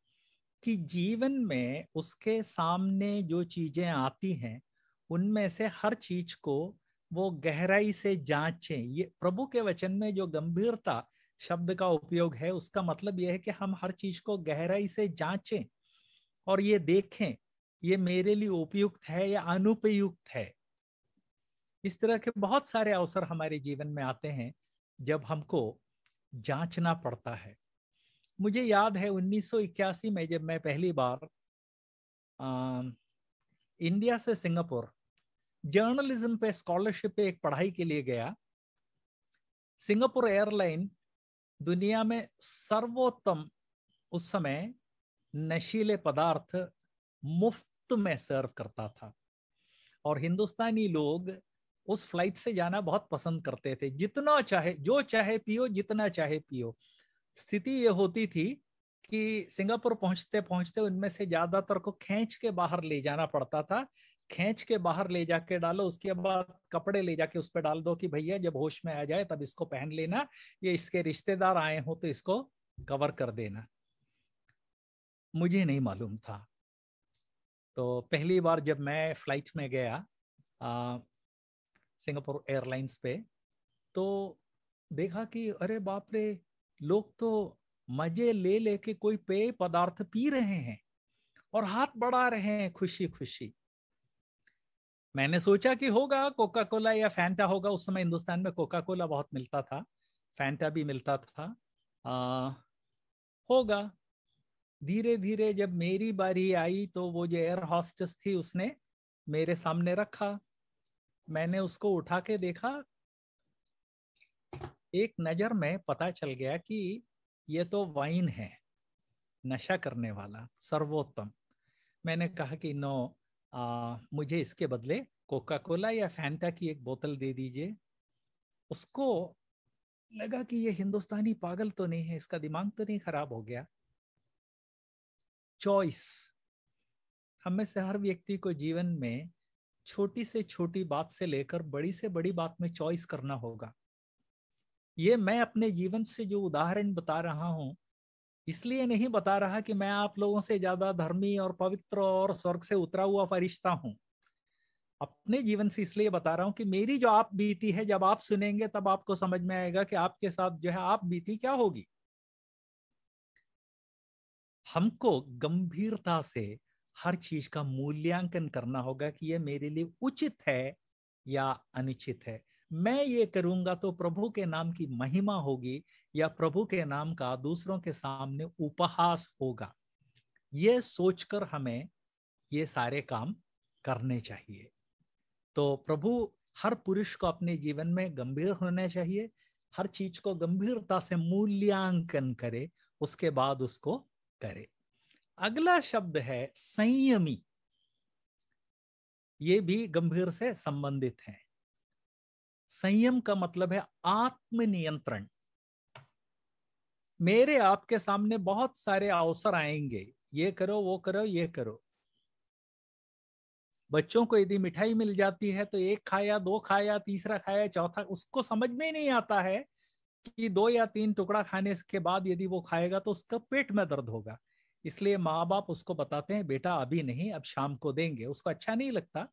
कि जीवन में उसके सामने जो चीज़ें आती हैं, उनमें से हर चीज़ को वो गहराई से जांचे। ये प्रभु के वचन में जो गंभीरता शब्द का उपयोग है उसका मतलब यह है कि हम हर चीज़ को गहराई से जांचें और ये देखें ये मेरे लिए उपयुक्त है या अनुपयुक्त है। इस तरह के बहुत सारे अवसर हमारे जीवन में आते हैं जब हमको जांचना पड़ता है। मुझे याद है 1981 में जब मैं पहली बार आ, इंडिया से सिंगापुर जर्नलिज्म पे स्कॉलरशिप पे एक पढ़ाई के लिए गया सिंगापुर एयरलाइन दुनिया में सर्वोत्तम उस समय नशीले पदार्थ मुफ़्त में सर्व करता था और हिंदुस्तानी लोग उस फ़्लाइट से जाना बहुत पसंद करते थे जितना चाहे जो चाहे पियो जितना चाहे पियो स्थिति ये होती थी कि सिंगापुर पहुँचते पहुँचते उनमें से ज़्यादातर को खींच के बाहर ले जाना पड़ता था खींच के बाहर ले जाके डालो, उसके बाद कपड़े ले जाके उस पर डाल दो कि भैया जब होश में आ जाए तब इसको पहन लेना, ये इसके रिश्तेदार आए हो तो इसको कवर कर देना। मुझे नहीं मालूम था। तो पहली बार जब मैं फ़्लाइट में गया सिंगापुर एयरलाइंस पे तो देखा कि अरे बाप रे, लोग तो मज़े ले लेके कोई पेय पदार्थ पी रहे हैं और हाथ बढ़ा रहे हैं खुशी खुशी मैंने सोचा कि होगा कोका कोला या फैंटा होगा। उस समय हिंदुस्तान में कोका कोला बहुत मिलता था फैंटा भी मिलता था। आ, होगा। धीरे धीरे जब मेरी बारी आई तो वो जो एयर हॉस्टेस थी उसने मेरे सामने रखा। मैंने उसको उठा के देखा। एक नज़र में पता चल गया कि ये तो वाइन है नशा करने वाला सर्वोत्तम। मैंने कहा कि नो आ, मुझे इसके बदले कोका कोला या फैंटा की एक बोतल दे दीजिए। उसको लगा कि ये हिंदुस्तानी पागल तो नहीं है इसका दिमाग तो नहीं खराब हो गया। चॉइस हम में से हर व्यक्ति को जीवन में छोटी से छोटी बात से लेकर बड़ी से बड़ी बात में चॉइस करना होगा। ये मैं अपने जीवन से जो उदाहरण बता रहा हूँ इसलिए नहीं बता रहा कि मैं आप लोगों से ज़्यादा धर्मी और पवित्र और स्वर्ग से उतरा हुआ फरिश्ता हूँ। अपने जीवन से इसलिए बता रहा हूँ कि मेरी जो आप बीती है, जब आप सुनेंगे, तब आपको समझ में आएगा कि आपके साथ जो है, आप बीती क्या होगी। हमको गंभीरता से हर चीज़ का मूल्यांकन करना होगा कि यह मेरे लिए उचित है या अनुचित है। मैं ये करूँगा तो प्रभु के नाम की महिमा होगी या प्रभु के नाम का दूसरों के सामने उपहास होगा। ये सोचकर हमें ये सारे काम करने चाहिए। तो प्रभु, हर पुरुष को अपने जीवन में गंभीर होना चाहिए। हर चीज़ को गंभीरता से मूल्यांकन करे, उसके बाद उसको करे। अगला शब्द है संयमी। ये भी गंभीर से संबंधित है। संयम का मतलब है आत्मनियंत्रण। मेरे आपके सामने बहुत सारे अवसर आएँगे। ये करो, वो करो, ये करो। बच्चों को यदि मिठाई मिल जाती है तो एक खाया, दो खाया, तीसरा खाया, चौथा, उसको समझ में नहीं आता है कि दो या तीन टुकड़ा खाने के बाद यदि वो खाएगा तो उसका पेट में दर्द होगा। इसलिए माँ बाप उसको बताते हैं, बेटा, अभी नहीं, अब शाम को देंगे। उसको अच्छा नहीं लगता,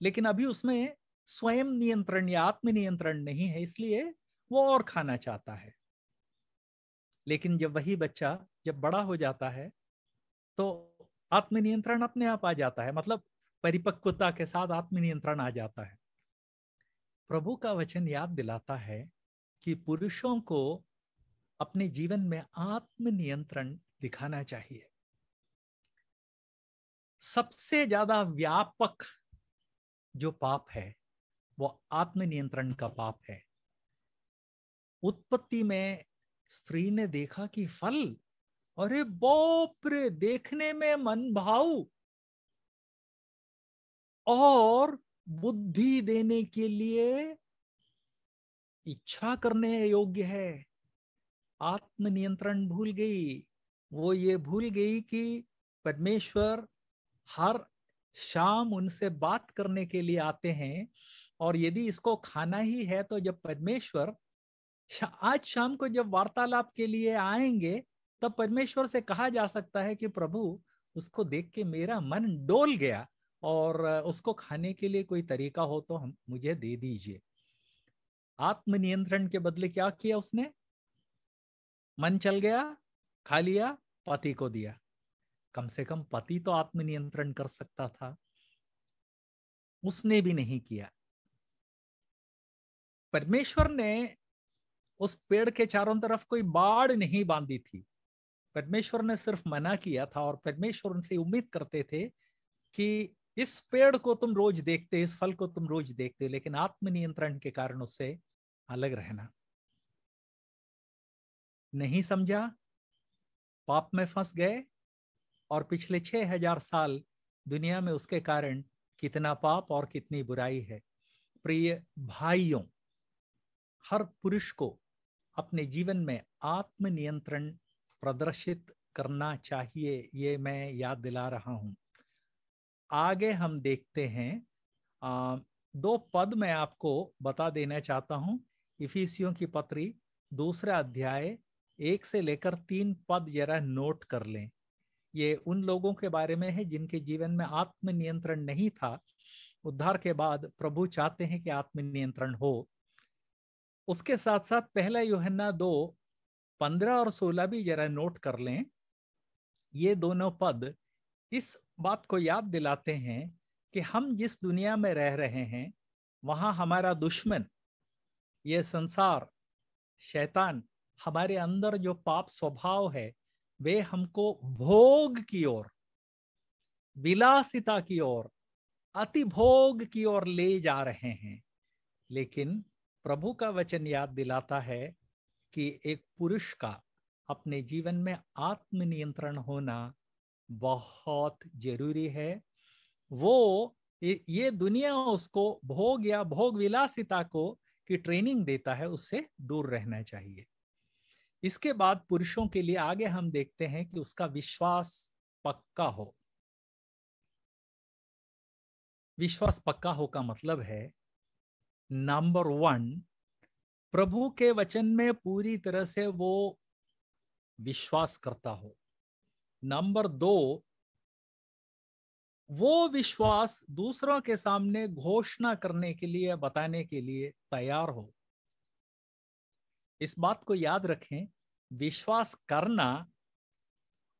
लेकिन अभी उसमें स्वयं नियंत्रण या आत्म नियंत्रण नहीं है, इसलिए वो और खाना चाहता है। लेकिन जब वही बच्चा जब बड़ा हो जाता है तो आत्मनियंत्रण अपने आप आ जाता है। मतलब परिपक्वता के साथ आत्मनियंत्रण आ जाता है। प्रभु का वचन याद दिलाता है कि पुरुषों को अपने जीवन में आत्मनियंत्रण दिखाना चाहिए। सबसे ज़्यादा व्यापक जो पाप है, वो आत्मनियंत्रण का पाप है। उत्पत्ति में स्त्री ने देखा कि फल, अरे बोपरे देखने में मन भाव और बुद्धि देने के लिए इच्छा करने योग्य है। आत्मनियंत्रण भूल गई। वो ये भूल गई कि परमेश्वर हर शाम उनसे बात करने के लिए आते हैं, और यदि इसको खाना ही है तो जब परमेश्वर आज शाम को जब वार्तालाप के लिए आएँगे, तब परमेश्वर से कहा जा सकता है कि, प्रभु, उसको देख के मेरा मन डोल गया और, उसको खाने के लिए कोई तरीका हो तो हम, मुझे दे दीजिए। आत्मनियंत्रण के बदले क्या किया उसने? मन चल गया, खा लिया, पति को दिया। कम से कम पति तो आत्मनियंत्रण कर सकता था। उसने भी नहीं किया। परमेश्वर ने उस पेड़ के चारों तरफ़ कोई बाढ़ नहीं बांधी थी। परमेश्वर ने सिर्फ़ मना किया था और परमेश्वर उनसे उम्मीद करते थे कि इस पेड़ को तुम रोज देखते, इस फल को तुम रोज देखते, लेकिन आत्मनियंत्रण के कारण उससे अलग रहना। नहीं समझा? पाप में फंस गए और पिछले छह हज़ार साल दुनिया में उसके कारण कितना पाप और कितनी बुराई है। प्रिय भाइयों, हर पुरुष को अपने जीवन में आत्मनियंत्रण प्रदर्शित करना चाहिए ये मैं याद दिला रहा हूँ। आगे हम देखते हैं आ, दो पद मैं आपको बता देना चाहता हूँ। इफिसियों की पत्री दूसरा अध्याय एक से लेकर तीन पद जरा नोट कर लें। ये उन लोगों के बारे में है जिनके जीवन में आत्मनियंत्रण नहीं था। उद्धार के बाद प्रभु चाहते हैं कि आत्मनियंत्रण हो। उसके साथ साथ पहला योहन्ना दो, पंद्रह और सोलह भी जरा नोट कर लें। ये दोनों पद इस बात को याद दिलाते हैं कि हम जिस दुनिया में रह रहे हैं, वहाँ हमारा दुश्मन, ये संसार, शैतान, हमारे अंदर जो पाप स्वभाव है, वे हमको भोग की ओर, विलासिता की ओर अति भोग की ओर ले जा रहे हैं। लेकिन प्रभु का वचन याद दिलाता है कि एक पुरुष का अपने जीवन में आत्मनियंत्रण होना बहुत ज़रूरी है। वो ये दुनिया उसको भोग या भोग विलासिता को की ट्रेनिंग देता है, उससे दूर रहना चाहिए। इसके बाद पुरुषों के लिए आगे हम देखते हैं कि उसका विश्वास पक्का हो। विश्वास पक्का हो का मतलब है नंबर वन प्रभु के वचन में पूरी तरह से वो विश्वास करता हो। नंबर दो, वो विश्वास दूसरों के सामने घोषणा करने के लिए, बताने के लिए तैयार हो। इस बात को याद रखें, विश्वास करना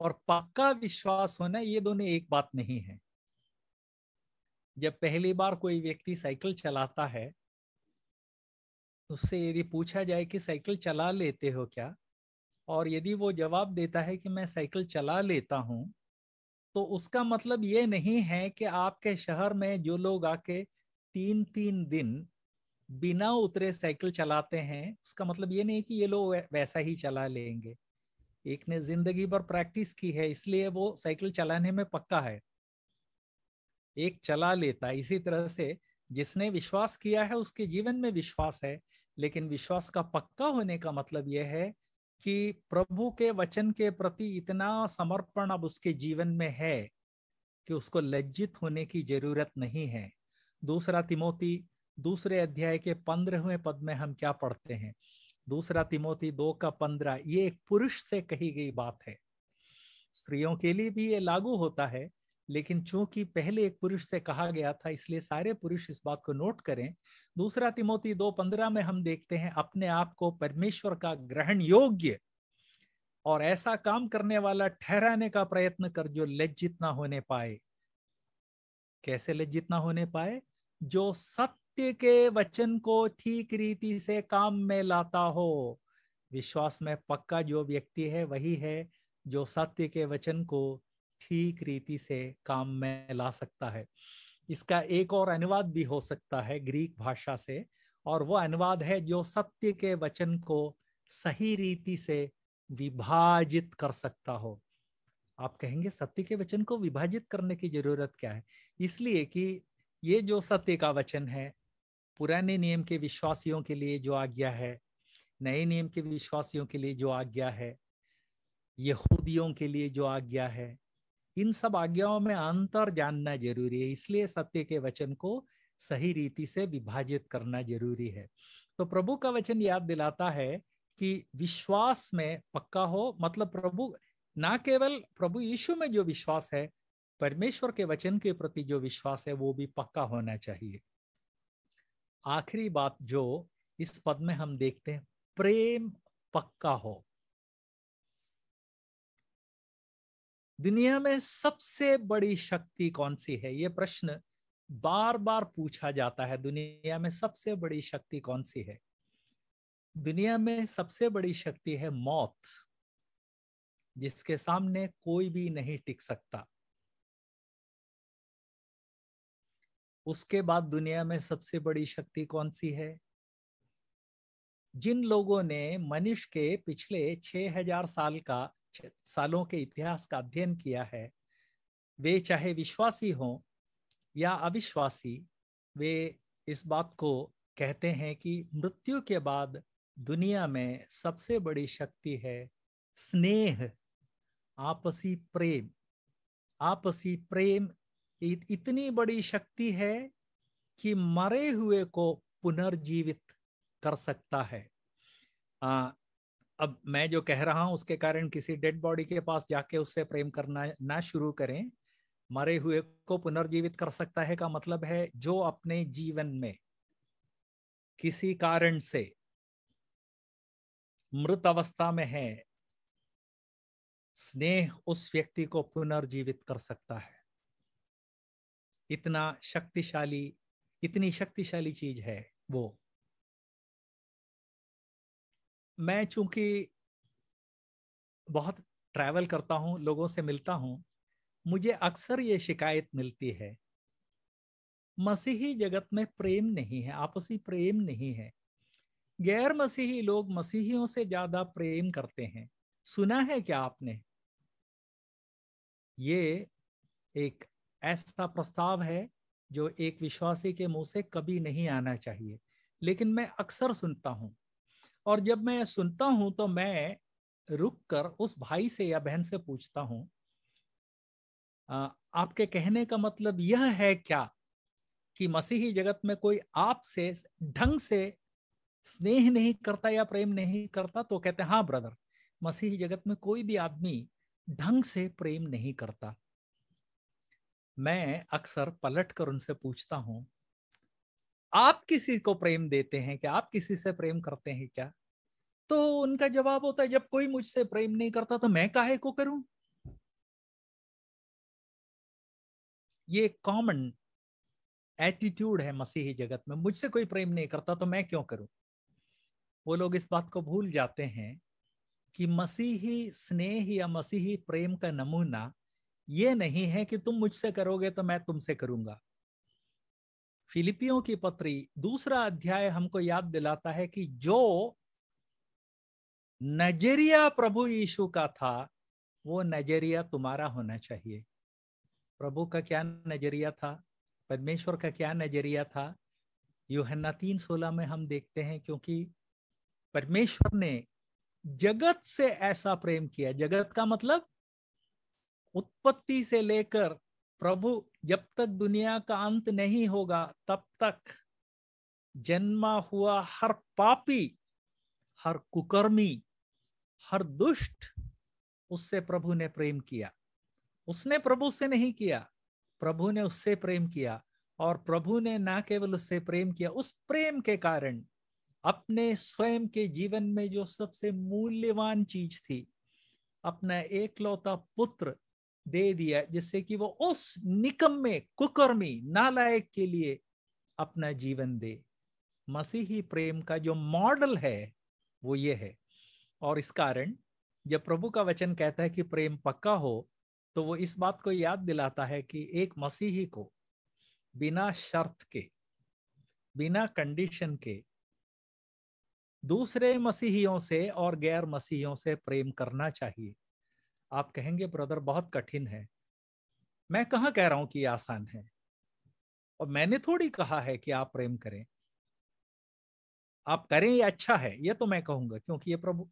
और पक्का विश्वास होना, ये दोनों एक बात नहीं है। जब पहली बार कोई व्यक्ति साइकिल चलाता है उससे यदि पूछा जाए कि साइकिल चला लेते हो क्या? और यदि वो जवाब देता है कि मैं साइकिल चला लेता हूँ तो उसका मतलब ये नहीं है कि आपके शहर में जो लोग आके तीन तीन दिन बिना उतरे साइकिल चलाते हैं, उसका मतलब ये नहीं कि ये लोग वैसा ही चला लेंगे। एक ने ज़िंदगी भर प्रैक्टिस की है, इसलिए वो साइकिल चलाने में पक्का है। एक चला लेता, इसी तरह से जिसने विश्वास किया है, उसके जीवन में विश्वास है। लेकिन विश्वास का पक्का होने का मतलब यह है कि प्रभु के वचन के प्रति इतना समर्पण अब उसके जीवन में है कि उसको लज्जित होने की ज़रूरत नहीं है। दूसरा तिमोती, दूसरे अध्याय के पंद्रहवें पद में हम क्या पढ़ते हैं? दूसरा तिमोती दो का पंद्रह, ये एक पुरुष से कही गई बात है। स्त्रियों के लिए भी ये लागू होता है लेकिन चूँकि पहले एक पुरुष से कहा गया था, इसलिए सारे पुरुष इस बात को नोट करें। दूसरा तिमोती दो पंद्रह में हम देखते हैं, अपने आप को परमेश्वर का ग्रहण योग्य और ऐसा काम करने वाला ठहराने का प्रयत्न कर जो लज्जित ना होने पाए। कैसे लज्जित ना होने पाए? जो सत्य के वचन को ठीक रीति से काम में लाता हो। विश्वास में पक्का जो व्यक्ति है वही है जो सत्य के वचन को ठीक रीति से काम में ला सकता है। इसका एक और अनुवाद भी हो सकता है ग्रीक भाषा से, और वो अनुवाद है जो सत्य के वचन को सही रीति से विभाजित कर सकता हो। आप कहेंगे, सत्य के वचन को विभाजित करने की ज़रूरत क्या है? इसलिए कि ये जो सत्य का वचन है, पुराने नियम के विश्वासियों के लिए जो आज्ञा है, नए नियम के विश्वासियों के लिए जो आज्ञा है, यहूदियों के लिए जो आज्ञा है इन सब आज्ञाओं में अंतर जानना ज़रूरी है, इसलिए सत्य के वचन को सही रीति से विभाजित करना ज़रूरी है। तो प्रभु का वचन याद दिलाता है कि विश्वास में पक्का हो मतलब प्रभु ना केवल प्रभु यीशु में जो विश्वास है, परमेश्वर के वचन के प्रति जो विश्वास है, वो भी पक्का होना चाहिए। आखिरी बात जो इस पद में हम देखते हैं, प्रेम पक्का हो। दुनिया में सबसे बड़ी शक्ति कौन सी है? ये प्रश्न बार बार पूछा जाता है। दुनिया में सबसे बड़ी शक्ति कौन सी है? दुनिया में सबसे बड़ी शक्ति है मौत, जिसके सामने कोई भी नहीं टिक सकता। उसके बाद दुनिया में सबसे बड़ी शक्ति कौन सी है? जिन लोगों ने मनुष्य के पिछले छह हज़ार साल का सालों के इतिहास का अध्ययन किया है, वे चाहे विश्वासी हों या अविश्वासी, वे इस बात को कहते हैं कि मृत्यु के बाद दुनिया में सबसे बड़ी शक्ति है स्नेह, आपसी प्रेम। आपसी प्रेम इतनी बड़ी शक्ति है कि मरे हुए को पुनर्जीवित कर सकता है। आ, अब मैं जो कह रहा हूँ उसके कारण किसी डेड बॉडी के पास जाके उससे प्रेम करना ना शुरू करें। मरे हुए को पुनर्जीवित कर सकता है का मतलब है जो अपने जीवन में किसी कारण से मृत अवस्था में है स्नेह उस व्यक्ति को पुनर्जीवित कर सकता है। इतना शक्तिशाली इतनी शक्तिशाली चीज़ है वो। मैं चूँकि बहुत ट्रैवल करता हूँ, लोगों से मिलता हूँ, मुझे अक्सर ये शिकायत मिलती है, मसीही जगत में प्रेम नहीं है, आपसी प्रेम नहीं है। गैर मसीही लोग मसीहियों से ज़्यादा प्रेम करते हैं। सुना है क्या आपने? ये एक ऐसा प्रस्ताव है जो एक विश्वासी के मुँह से कभी नहीं आना चाहिए, लेकिन मैं अक्सर सुनता हूँ। और जब मैं सुनता हूँ तो मैं रुक कर उस भाई से या बहन से पूछता हूँ आपके कहने का मतलब यह है क्या कि मसीही जगत में कोई आपसे ढंग से स्नेह नहीं करता या प्रेम नहीं करता? तो कहते हैं हाँ ब्रदर मसीही जगत में कोई भी आदमी ढंग से प्रेम नहीं करता। मैं अक्सर पलट कर उनसे पूछता हूँ आप किसी को प्रेम देते हैं क्या? आप किसी से प्रेम करते हैं क्या? तो उनका जवाब होता है, जब कोई मुझसे प्रेम नहीं करता तो मैं काहे को करूँ? ये कॉमन एटीट्यूड है मसीही जगत में। मुझसे कोई प्रेम नहीं करता तो मैं क्यों करूँ? वो लोग इस बात को भूल जाते हैं कि मसीही स्नेह या मसीही प्रेम का नमूना ये नहीं है कि तुम मुझसे करोगे तो मैं तुमसे करूँगा। फिलिपियों की पत्री, दूसरा अध्याय हमको याद दिलाता है कि जो नज़रिया प्रभु यीशु का था, वो नज़रिया तुम्हारा होना चाहिए। प्रभु का क्या नज़रिया था? परमेश्वर का क्या नज़रिया था? यूहन्ना तीन सोलह में हम देखते हैं, क्योंकि परमेश्वर ने जगत से ऐसा प्रेम किया। जगत का मतलब उत्पत्ति से लेकर प्रभु, जब तक दुनिया का अंत नहीं होगा, तब तक जन्मा हुआ हर पापी, हर कुकर्मी, हर दुष्ट, उससे प्रभु ने प्रेम किया। उसने प्रभु से नहीं किया, प्रभु ने उससे प्रेम किया और प्रभु ने ना केवल उससे प्रेम किया, उस प्रेम के कारण अपने स्वयं के जीवन में जो सबसे मूल्यवान चीज़ थी, अपना एकलौता पुत्र दे दिया जिससे कि वो उस निकम में कुकर्मी नालायक के लिए अपना जीवन दे। मसीही प्रेम का जो मॉडल है, वो ये है। और इस कारण, जब प्रभु का वचन कहता है कि प्रेम पक्का हो तो वो इस बात को याद दिलाता है कि एक मसीही को बिना शर्त के, बिना कंडीशन के, दूसरे मसीहियों से और गैर मसीहियों से प्रेम करना चाहिए। आप कहेंगे, ब्रदर, बहुत कठिन है। मैं कहा कह रहा हूँ कि आसान है? और मैंने थोड़ी कहा है कि आप प्रेम करें। आप करें, ये अच्छा है, ये तो मैं कहूँगा, क्योंकि ये प्रभु,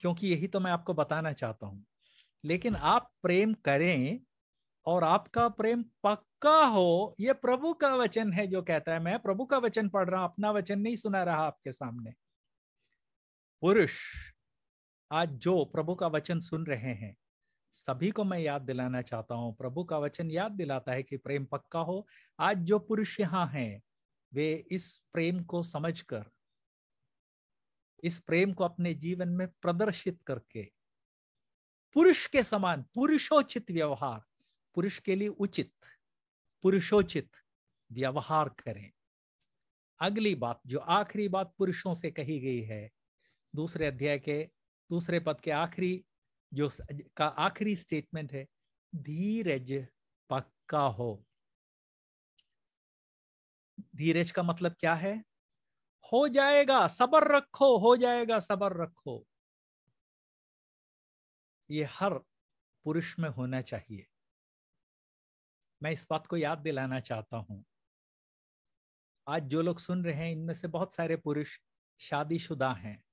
क्योंकि यही तो मैं आपको बताना चाहता हूँ। लेकिन आप प्रेम करें और आपका प्रेम पक्का हो, ये प्रभु का वचन है जो कहता है। मैं प्रभु का वचन पढ़ रहा हूँ, अपना वचन नहीं सुना रहा आपके सामने। पुरुष, आज जो प्रभु का वचन सुन रहे हैं सभी को मैं याद दिलाना चाहता हूँ। प्रभु का वचन याद दिलाता है कि प्रेम पक्का हो। आज जो पुरुष यहाँ हैं, वे इस प्रेम को समझकर, इस प्रेम को अपने जीवन में प्रदर्शित करके, पुरुष के समान पुरुषोचित व्यवहार, पुरुष के लिए उचित, पुरुषोचित व्यवहार करें। अगली बात, जो आखिरी बात पुरुषों से कही गई है, दूसरे अध्याय के, दूसरे पद के आखिरी जो का आखिरी स्टेटमेंट है, धीरज पक्का हो। धीरज का मतलब क्या है? हो जाएगा, सबर रखो, हो जाएगा, सबर रखो। ये हर पुरुष में होना चाहिए। मैं इस बात को याद दिलाना चाहता हूँ। आज जो लोग सुन रहे हैं, इनमें से बहुत सारे पुरुष शादीशुदा हैं।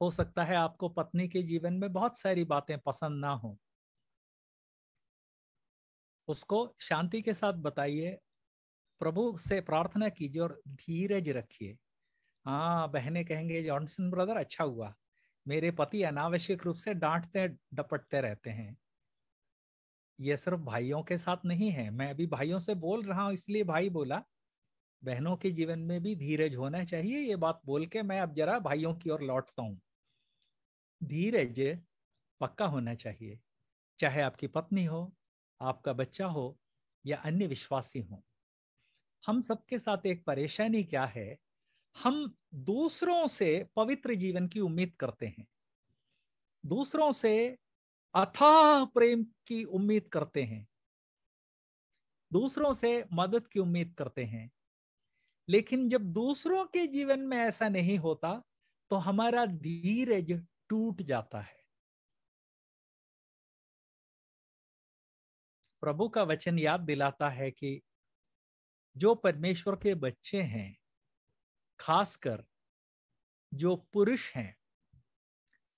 हो सकता है आपको पत्नी के जीवन में बहुत सारी बातें पसंद ना हो। उसको शांति के साथ बताइए, प्रभु से प्रार्थना कीजिए और धीरज रखिए। हाँ बहने कहेंगे, जॉनसन ब्रदर अच्छा हुआ। मेरे पति अनावश्यक रूप से डांटते, डपटते रहते हैं। ये सिर्फ़ भाइयों के साथ नहीं है। मैं अभी भाइयों से बोल रहा हूँ, इसलिए भाई बोला, बहनों के जीवन में भी धीरज होना चाहिए, ये बात बोल के मैं अब जरा भाइयों की ओर लौटता हूँ। धीरज पक्का होना चाहिए, चाहे आपकी पत्नी हो, आपका बच्चा हो या अन्य विश्वासी हो। हम सबके साथ एक परेशानी क्या है? हम दूसरों से पवित्र जीवन की उम्मीद करते हैं। दूसरों से अथाह प्रेम की उम्मीद करते हैं। दूसरों से मदद की उम्मीद करते हैं। लेकिन जब दूसरों के जीवन में ऐसा नहीं होता तो हमारा धीरज टूट जाता है। प्रभु का वचन याद दिलाता है कि जो परमेश्वर के बच्चे हैं, खासकर जो पुरुष हैं,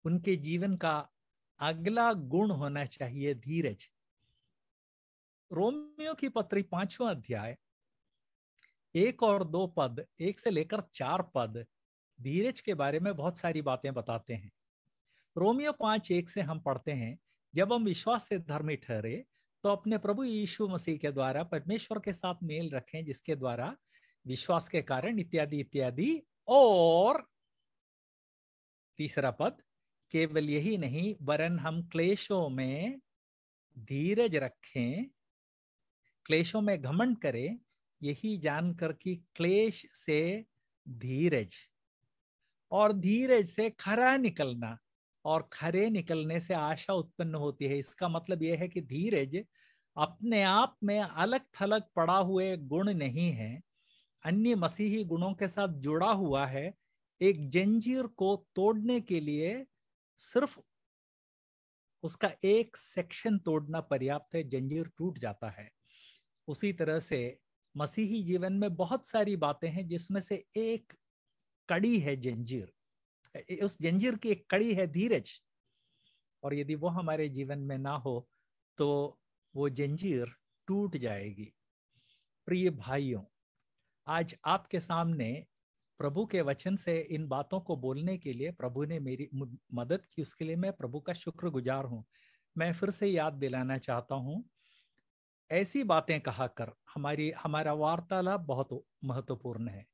उनके जीवन का अगला गुण होना चाहिए धीरज। रोमियो की पत्री पांचवा अध्याय, एक और दो पद, एक से लेकर चार पद, धीरज के बारे में बहुत सारी बातें बताते हैं। रोमियो पाँच एक से हम पढ़ते हैं, जब हम विश्वास से धर्मी ठहरे तो अपने प्रभु यीशु मसीह के द्वारा, परमेश्वर के साथ मेल रखें, जिसके द्वारा विश्वास के कारण इत्यादि इत्यादि, और तीसरा पद, केवल यही नहीं, वरन हम क्लेशों में धीरज रखें, क्लेशों में घमंड करें, यही जानकर कि क्लेश से धीरज, और धीरज से खरा निकलना। और खरे निकलने से आशा उत्पन्न होती है। इसका मतलब यह है कि धीरज अपने आप में अलग थलग पड़ा हुए गुण नहीं है। अन्य मसीही गुणों के साथ जुड़ा हुआ है। एक जंजीर को तोड़ने के लिए सिर्फ़ उसका एक सेक्शन तोड़ना पर्याप्त है, जंजीर टूट जाता है। उसी तरह से मसीही जीवन में बहुत सारी बातें हैं जिसमें से एक कड़ी है जंजीर। उस जंजीर की एक कड़ी है धीरज। और यदि वो हमारे जीवन में ना हो तो वो जंजीर टूट जाएगी। प्रिय भाइयों, आज आपके सामने प्रभु के वचन से इन बातों को बोलने के लिए प्रभु ने मेरी मदद की, उसके लिए मैं प्रभु का शुक्रगुजार हूँ। मैं फिर से याद दिलाना चाहता हूँ, ऐसी बातें कहा कर, हमारी, हमारा वार्तालाप बहुत महत्वपूर्ण है।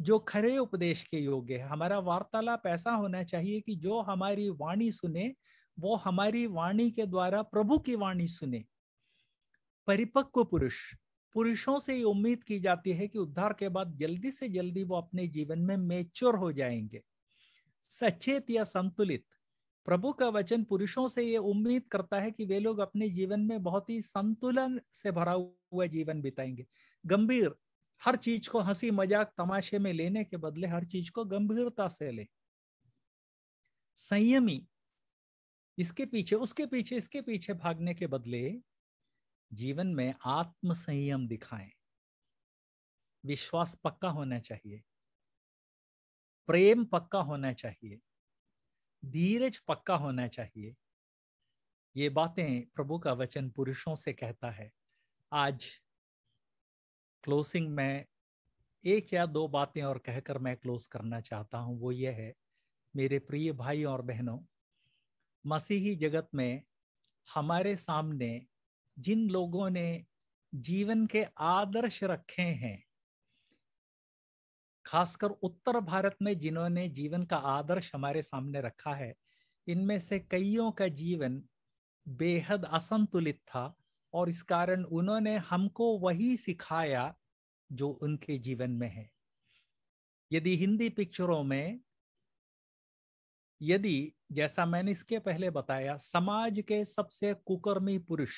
जो खरे उपदेश के योग्य है। हमारा वार्तालाप ऐसा होना चाहिए कि जो हमारी वाणी सुने, वो हमारी वाणी के द्वारा प्रभु की वाणी सुने। परिपक्व पुरुष, पुरुषों से उम्मीद की जाती है कि उद्धार के बाद जल्दी से जल्दी वो अपने जीवन में मेच्योर हो जाएँगे। सचेत या संतुलित, प्रभु का वचन पुरुषों से ये उम्मीद करता है कि वे लोग अपने जीवन में बहुत ही संतुलन से भरा हुआ जीवन बिताएँगे। गंभीर हर चीज़ को हँसी मज़ाक तमाशे में लेने के बदले हर चीज़ को गंभीरता से ले। संयमी, इसके पीछे, उसके पीछे, इसके पीछे भागने के बदले जीवन में आत्म संयम दिखाएँ। विश्वास पक्का होना चाहिए। प्रेम पक्का होना चाहिए। धीरज पक्का होना चाहिए। ये बातें प्रभु का वचन पुरुषों से कहता है। आज क्लोजिंग में एक या दो बातें और कहकर मैं क्लोज करना चाहता हूँ। वो ये है, मेरे प्रिय भाई और बहनों, मसीही जगत में हमारे सामने जिन लोगों ने जीवन के आदर्श रखे हैं, खासकर उत्तर भारत में जिन्होंने जीवन का आदर्श हमारे सामने रखा है, इनमें से कईयों का जीवन बेहद असंतुलित था। और इस कारण उन्होंने हमको वही सिखाया जो उनके जीवन में है। यदि हिंदी पिक्चरों में, यदि जैसा मैंने इसके पहले बताया, समाज के सबसे कुकर्मी पुरुष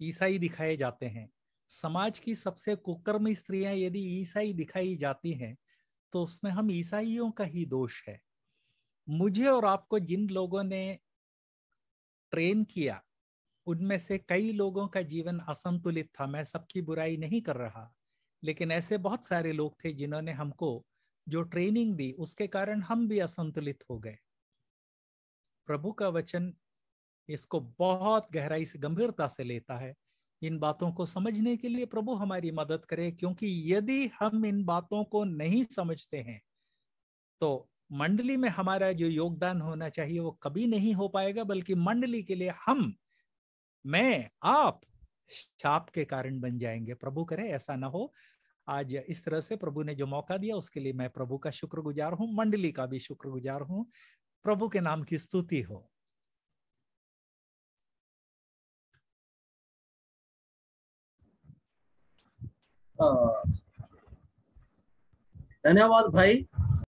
ईसाई दिखाए जाते हैं। समाज की सबसे कुकर्मी स्त्रियाँ यदि ईसाई दिखाई जाती हैं तो उसमें हम ईसाइयों का ही दोष है। मुझे और आपको जिन लोगों ने ट्रेन किया उनमें से कई लोगों का जीवन असंतुलित था, मैं सबकी बुराई नहीं कर रहा। लेकिन ऐसे बहुत सारे लोग थे जिन्होंने हमको जो ट्रेनिंग दी, उसके कारण हम भी असंतुलित हो गए। प्रभु का वचन इसको बहुत गहराई से, गंभीरता से लेता है। इन बातों को समझने के लिए प्रभु हमारी मदद करे, क्योंकि यदि हम इन बातों को नहीं समझते हैं तो मंडली में हमारा जो योगदान होना चाहिए वो कभी नहीं हो पाएगा, बल्कि मंडली के लिए हम मैं, आप शाप के कारण बन जाएँगे। प्रभु करे, ऐसा ना हो। आज इस तरह से प्रभु ने जो मौका दिया, उसके लिए मैं प्रभु का शुक्रगुजार हूँ, मंडली का भी शुक्रगुजार हूँ। प्रभु के नाम की स्तुति हो। धन्यवाद भाई।